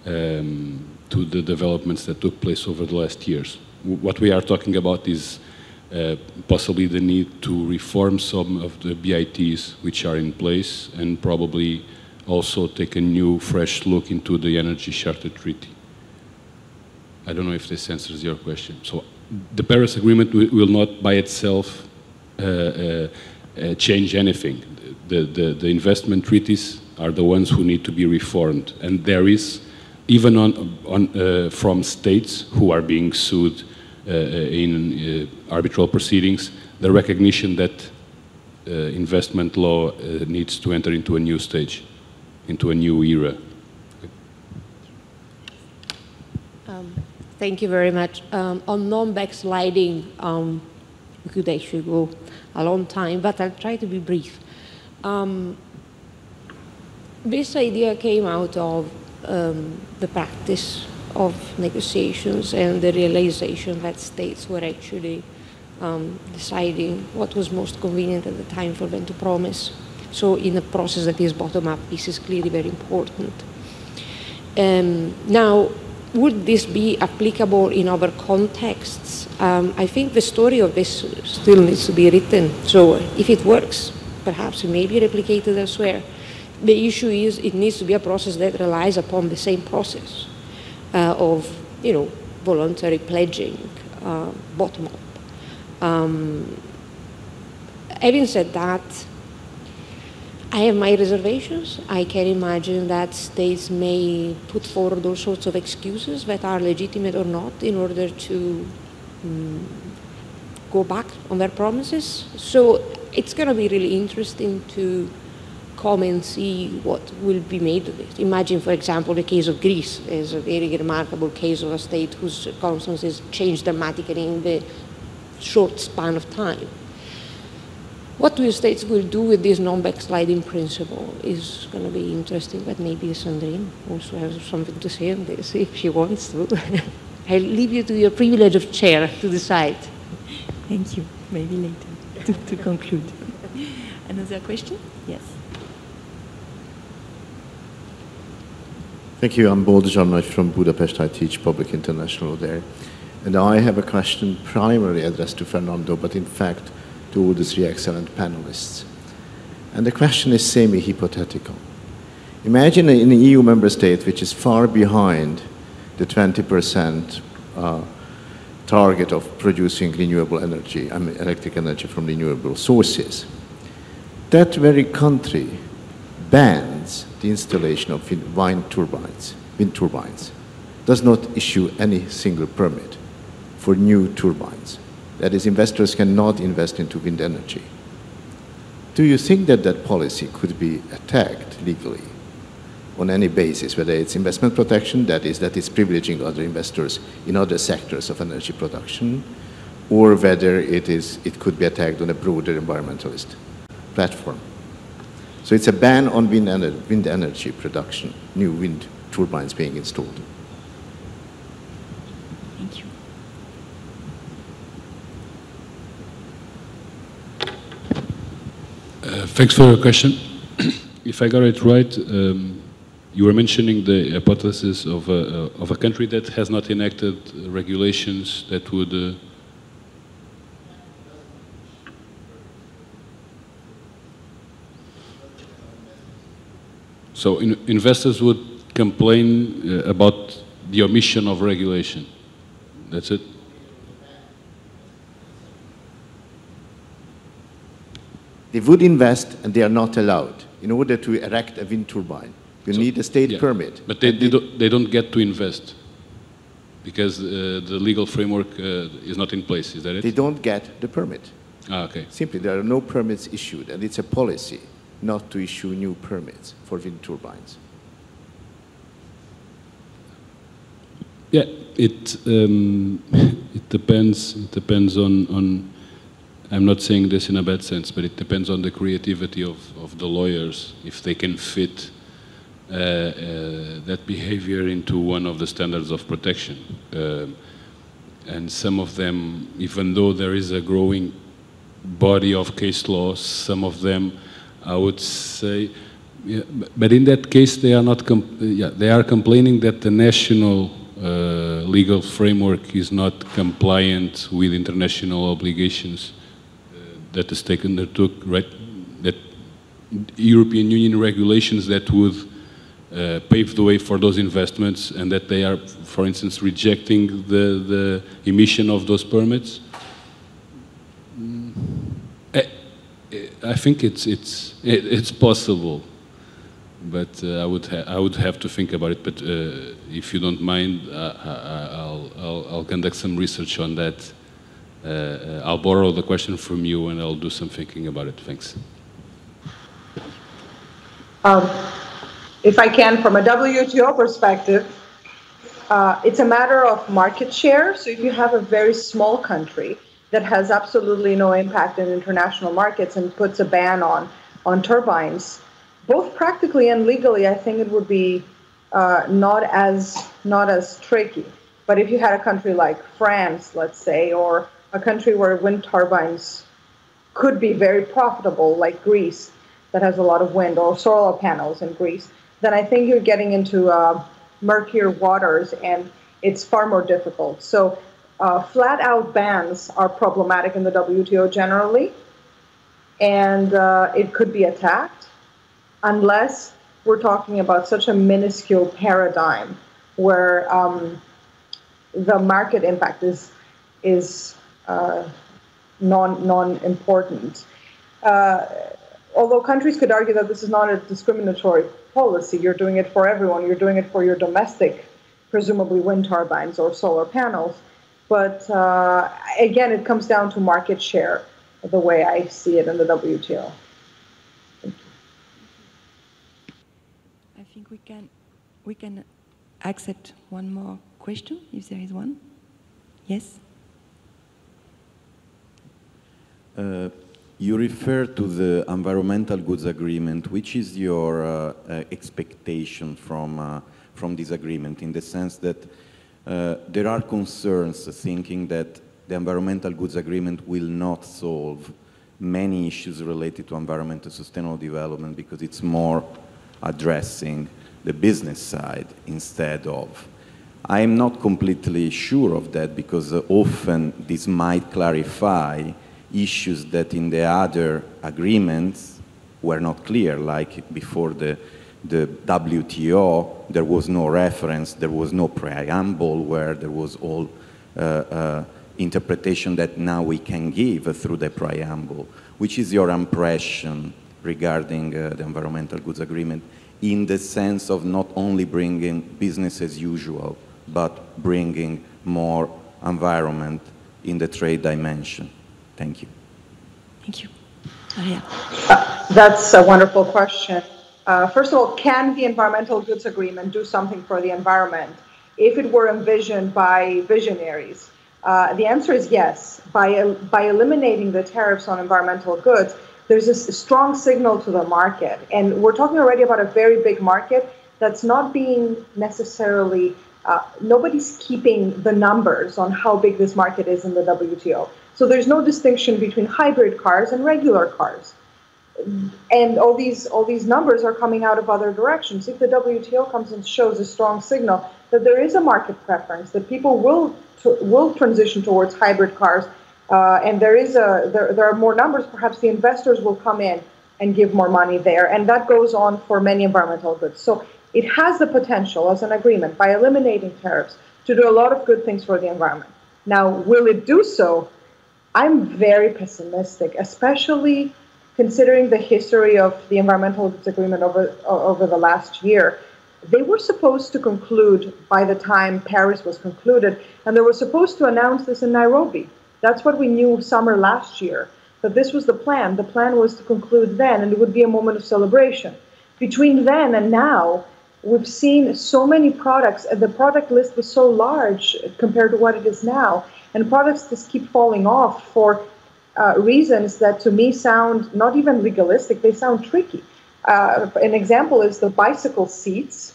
um, to the developments that took place over the last years. What we are talking about is uh, possibly the need to reform some of the BITs which are in place and probably also take a new, fresh look into the Energy Charter Treaty. I don't know if this answers your question. So the Paris Agreement will not by itself uh, uh, uh, change anything. The, the, the, investment treaties are the ones who need to be reformed. And there is, even on, on, uh, from states who are being sued uh, in uh, arbitral proceedings, the recognition that investment law needs to enter into a new stage, into a new era. Um, thank you very much. Um, on non-backsliding, um, we could actually go a long time, but I'll try to be brief. Um, this idea came out of um, the practice of negotiations and the realization that states were actually um, deciding what was most convenient at the time for them to promise. So in a process that is bottom-up, this is clearly very important. Um, now, would this be applicable in other contexts? Um, I think the story of this still needs to be written. So if it works, perhaps it may be replicated elsewhere. The issue is it needs to be a process that relies upon the same process uh, of, you know, voluntary pledging, uh, bottom up. Um, having said that, I have my reservations. I can imagine that states may put forward all sorts of excuses that are legitimate or not in order to um, go back on their promises. So it's going to be really interesting to come and see what will be made of it. Imagine, for example, the case of Greece is a very remarkable case of a state whose circumstances changed dramatically in the short span of time. What the states will do with this non-backsliding principle is going to be interesting, but maybe Sandrine also has something to say on this if she wants to. I'll leave you to your privilege of chair to decide. Thank you. Maybe later to, to conclude. Another question? Yes. Thank you. I'm Bold from Budapest. I teach public international there. And I have a question primarily addressed to Fernando, but in fact to all the three excellent panelists. And the question is semi-hypothetical. Imagine in an EU member state which is far behind the 20% uh, target of producing renewable energy, I mean electric energy from renewable sources. That very country bans the installation of wind turbines, wind turbines, does not issue any single permit for new turbines. That is, investors cannot invest into wind energy. Do you think that that policy could be attacked legally on any basis, whether it's investment protection, that is, that is privileging other investors in other sectors of energy production, or whether it, is, it could be attacked on a broader environmentalist platform? So it's a ban on wind, ener wind energy production, new wind turbines being installed. Uh, thanks for your question. if I got it right, um, you were mentioning the hypothesis of a, uh, of a country that has not enacted regulations that would uh, So in, investors would complain uh, about the omission of regulation. That's it? They would invest and they are not allowed. In order to erect a wind turbine, you so, need a state yeah. permit. But they, they, don't, they don't get to invest because uh, the legal framework uh, is not in place, is that it? They don't get the permit. Ah, okay. Simply, there are no permits issued, and it's a policy not to issue new permits for wind turbines. Yeah, it um, it depends. It depends on on I'm not saying this in a bad sense, but it depends on the creativity of, of the lawyers, if they can fit uh, uh, that behavior into one of the standards of protection. Uh, and some of them, even though there is a growing body of case law, some of them, I would say, yeah, but in that case, they are not, yeah, they are complaining that the national uh, legal framework is not compliant with international obligations that the state undertook, right, that European Union regulations that would uh, pave the way for those investments and that they are, for instance, rejecting the, the emission of those permits? I, I think it's, it's, it's possible. but uh, I would I would have to think about it. But uh, if you don't mind, uh, I'll, I'll, I'll conduct some research on that. Uh, I'll borrow the question from you, and I'll do some thinking about it. Thanks. Um, if I can, from a WTO perspective, uh, it's a matter of market share. So if you have a very small country that has absolutely no impact in international markets and puts a ban on on turbines both practically and legally, I think it would be uh, not as not as tricky. But if you had a country like France, let's say, or a country where wind turbines could be very profitable, like Greece, that has a lot of wind, or solar panels in Greece, then I think you're getting into uh, murkier waters, and it's far more difficult. So, uh, flat out bans are problematic in the WTO generally, and uh, it could be attacked unless we're talking about such a minuscule paradigm where um, the market impact is is non non important. Uh, although countries could argue that this is not a discriminatory policy, you're doing it for everyone. You're doing it for your domestic, presumably wind turbines or solar panels. But uh, again, it comes down to market share, the way I see it in the WTO. I think we can, we can accept one more question, if there is one. Yes? Uh, you refer to the environmental goods agreement. Which is your uh, uh, expectation from, uh, from this agreement in the sense that uh, there are concerns thinking that the environmental goods agreement will not solve many issues related to environmental sustainable development because it's more addressing the business side instead of. I am not completely sure of that because uh, often this might clarify issues that in the other agreements were not clear, like before the, the WTO, there was no reference, there was no preamble where there was all uh, uh, interpretation that now we can give through the preamble. Which is your impression regarding uh, the environmental goods agreement in the sense of not only bringing business as usual, but bringing more environment in the trade dimension? Thank you. Thank you. Maria. Uh, that's a wonderful question. Uh, first of all, can the environmental goods agreement do something for the environment if it were envisioned by visionaries? Uh, the answer is yes. By, by eliminating the tariffs on environmental goods, there's a strong signal to the market. And we're talking already about a very big market that's not being necessarily, uh, nobody's keeping the numbers on how big this market is in the WTO. So there's no distinction between hybrid cars and regular cars. And all these all these numbers are coming out of other directions. If the WTO comes and shows a strong signal that there is a market preference, that people will will transition towards hybrid cars uh, and there is a there, there are more numbers. Perhaps the investors will come in and give more money there, and that goes on for many environmental goods. So it has the potential as an agreement by eliminating tariffs to do a lot of good things for the environment. Now, will it do so? I'm very pessimistic, especially considering the history of the environmental goods agreement over over the last year. They were supposed to conclude by the time Paris was concluded, and they were supposed to announce this in Nairobi. That's what we knew summer last year, that this was the plan. The plan was to conclude then, and it would be a moment of celebration. Between then and now, we've seen so many products, and the product list was so large compared to what it is now, and products just keep falling off for uh, reasons that to me sound not even legalistic, they sound tricky. Uh, an example is the bicycle seats.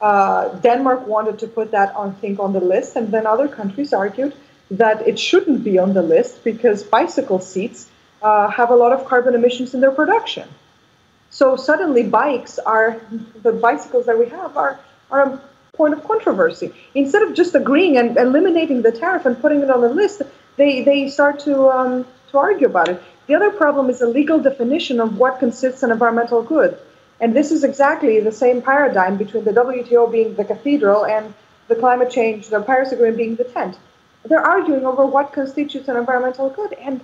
Uh, Denmark wanted to put that on, think, on the list, and then other countries argued that it shouldn't be on the list because bicycle seats uh, have a lot of carbon emissions in their production. So suddenly, bikes are the bicycles that we have are are point of controversy. Instead of just agreeing and eliminating the tariff and putting it on the list, they they start to um, to argue about it. The other problem is a legal definition of what constitutes an environmental good. And this is exactly the same paradigm between the WTO being the cathedral and the climate change, the Paris Agreement being the tent they're arguing over what constitutes an environmental good. And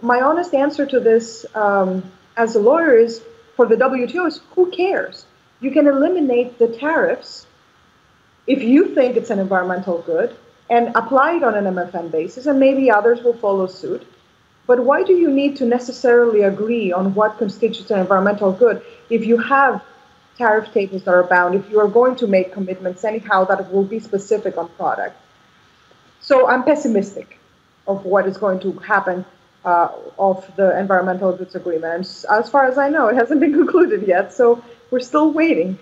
my honest answer to this um, as a lawyer is for the WTO is who cares? You can eliminate the tariffs if you think it's an environmental good and apply it on an MFN basis, and maybe others will follow suit. But why do you need to necessarily agree on what constitutes an environmental good if you have tariff tables that are bound, if you are going to make commitments anyhow that will be specific on product? So I'm pessimistic of what is going to happen uh, of the environmental goods agreement. As far as I know, it hasn't been concluded yet, so we're still waiting.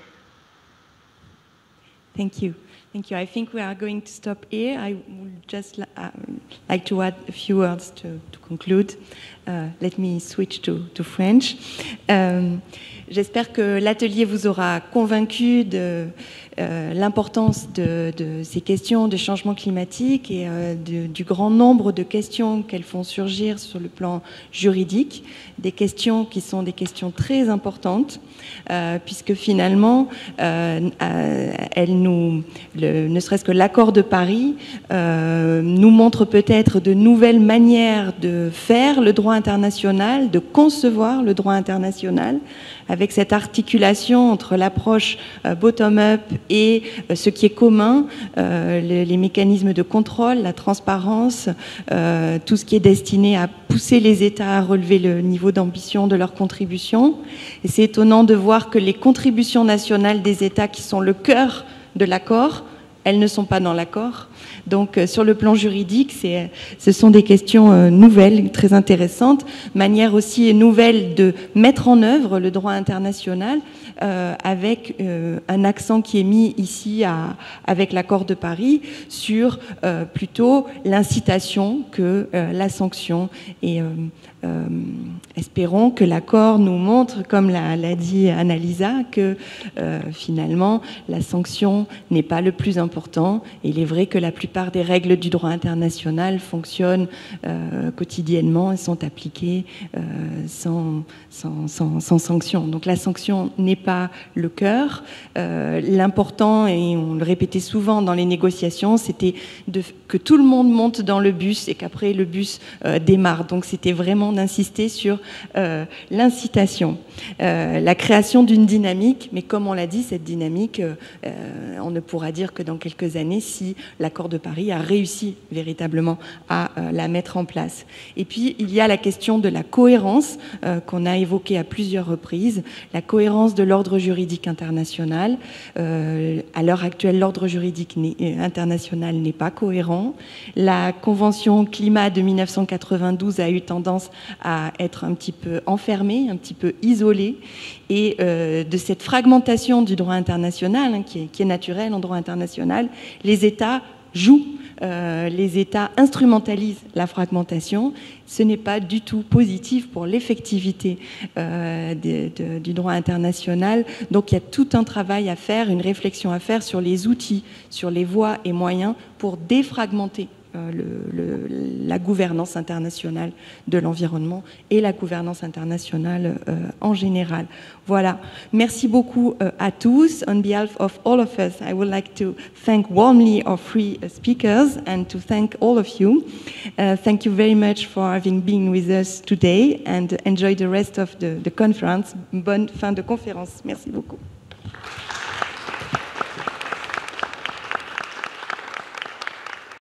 Thank you. Thank you. I think we are going to stop here. I would just um, like to add a few words to, to conclude. Uh, let me switch to, French. Um, J'espère que l'atelier vous aura convaincu de euh, l'importance de, ces questions de changement climatique et euh, du grand nombre de questions qu'elles font surgir sur le plan juridique, des questions qui sont des questions très importantes, euh, puisque finalement, elles nous, ne serait-ce que l'accord de Paris, nous montre peut-être de nouvelles manières de faire le droit international, de concevoir le droit international avec cette articulation entre l'approche euh, bottom-up et euh, ce qui est commun, euh, les, mécanismes de contrôle, la transparence, tout ce qui est destiné à pousser les États à relever le niveau d'ambition de leurs contributions. Et c'est étonnant de voir que les contributions nationales des États, qui sont le cœur de l'accord, elles ne sont pas dans l'accord. Donc euh, sur le plan juridique, ce sont des questions euh, nouvelles, très intéressantes, manière aussi nouvelle de mettre en œuvre le droit international euh, avec un accent qui est mis ici à, avec l'accord de Paris sur plutôt l'incitation que la sanction et euh, espérons que l'accord nous montre, comme l'a dit Annalisa, que euh, finalement la sanction n'est pas le plus important. il est vrai que la plupart des règles du droit international fonctionnent euh, quotidiennement et sont appliquées sans, sans, sans, sanction. Donc la sanction n'est pas le cœur. L'important, et on le répétait souvent dans les négociations, c'était que tout le monde monte dans le bus et qu'après le bus démarre. Donc c'était vraiment d'insister sur euh, l'incitation, euh, la création d'une dynamique, mais comme on l'a dit, cette dynamique, euh, on ne pourra dire que dans quelques années si l'accord de Paris a réussi véritablement à la mettre en place. Et puis, il y a la question de la cohérence qu'on a évoquée à plusieurs reprises, la cohérence de l'ordre juridique international. à l'heure actuelle, l'ordre juridique international n'est pas cohérent. La Convention climat de 1992 a eu tendance à être un petit peu enfermé, un petit peu isolé, et euh, de cette fragmentation du droit international, hein, qui, est, qui, est, naturel en droit international, les États jouent, euh, les États instrumentalisent la fragmentation. Ce n'est pas du tout positif pour l'effectivité euh, du droit international. Donc il y a tout un travail à faire, une réflexion à faire sur les outils, sur les voies et moyens pour défragmenter euh, la gouvernance internationale de l'environnement et la gouvernance internationale euh, en général. Voilà. Merci beaucoup euh, à tous. On behalf of all of us, I would like to thank warmly our three speakers and to thank all of you. Uh, thank you very much for having been with us today and enjoy the rest of the, the conference. Bonne fin de conférence. Merci beaucoup.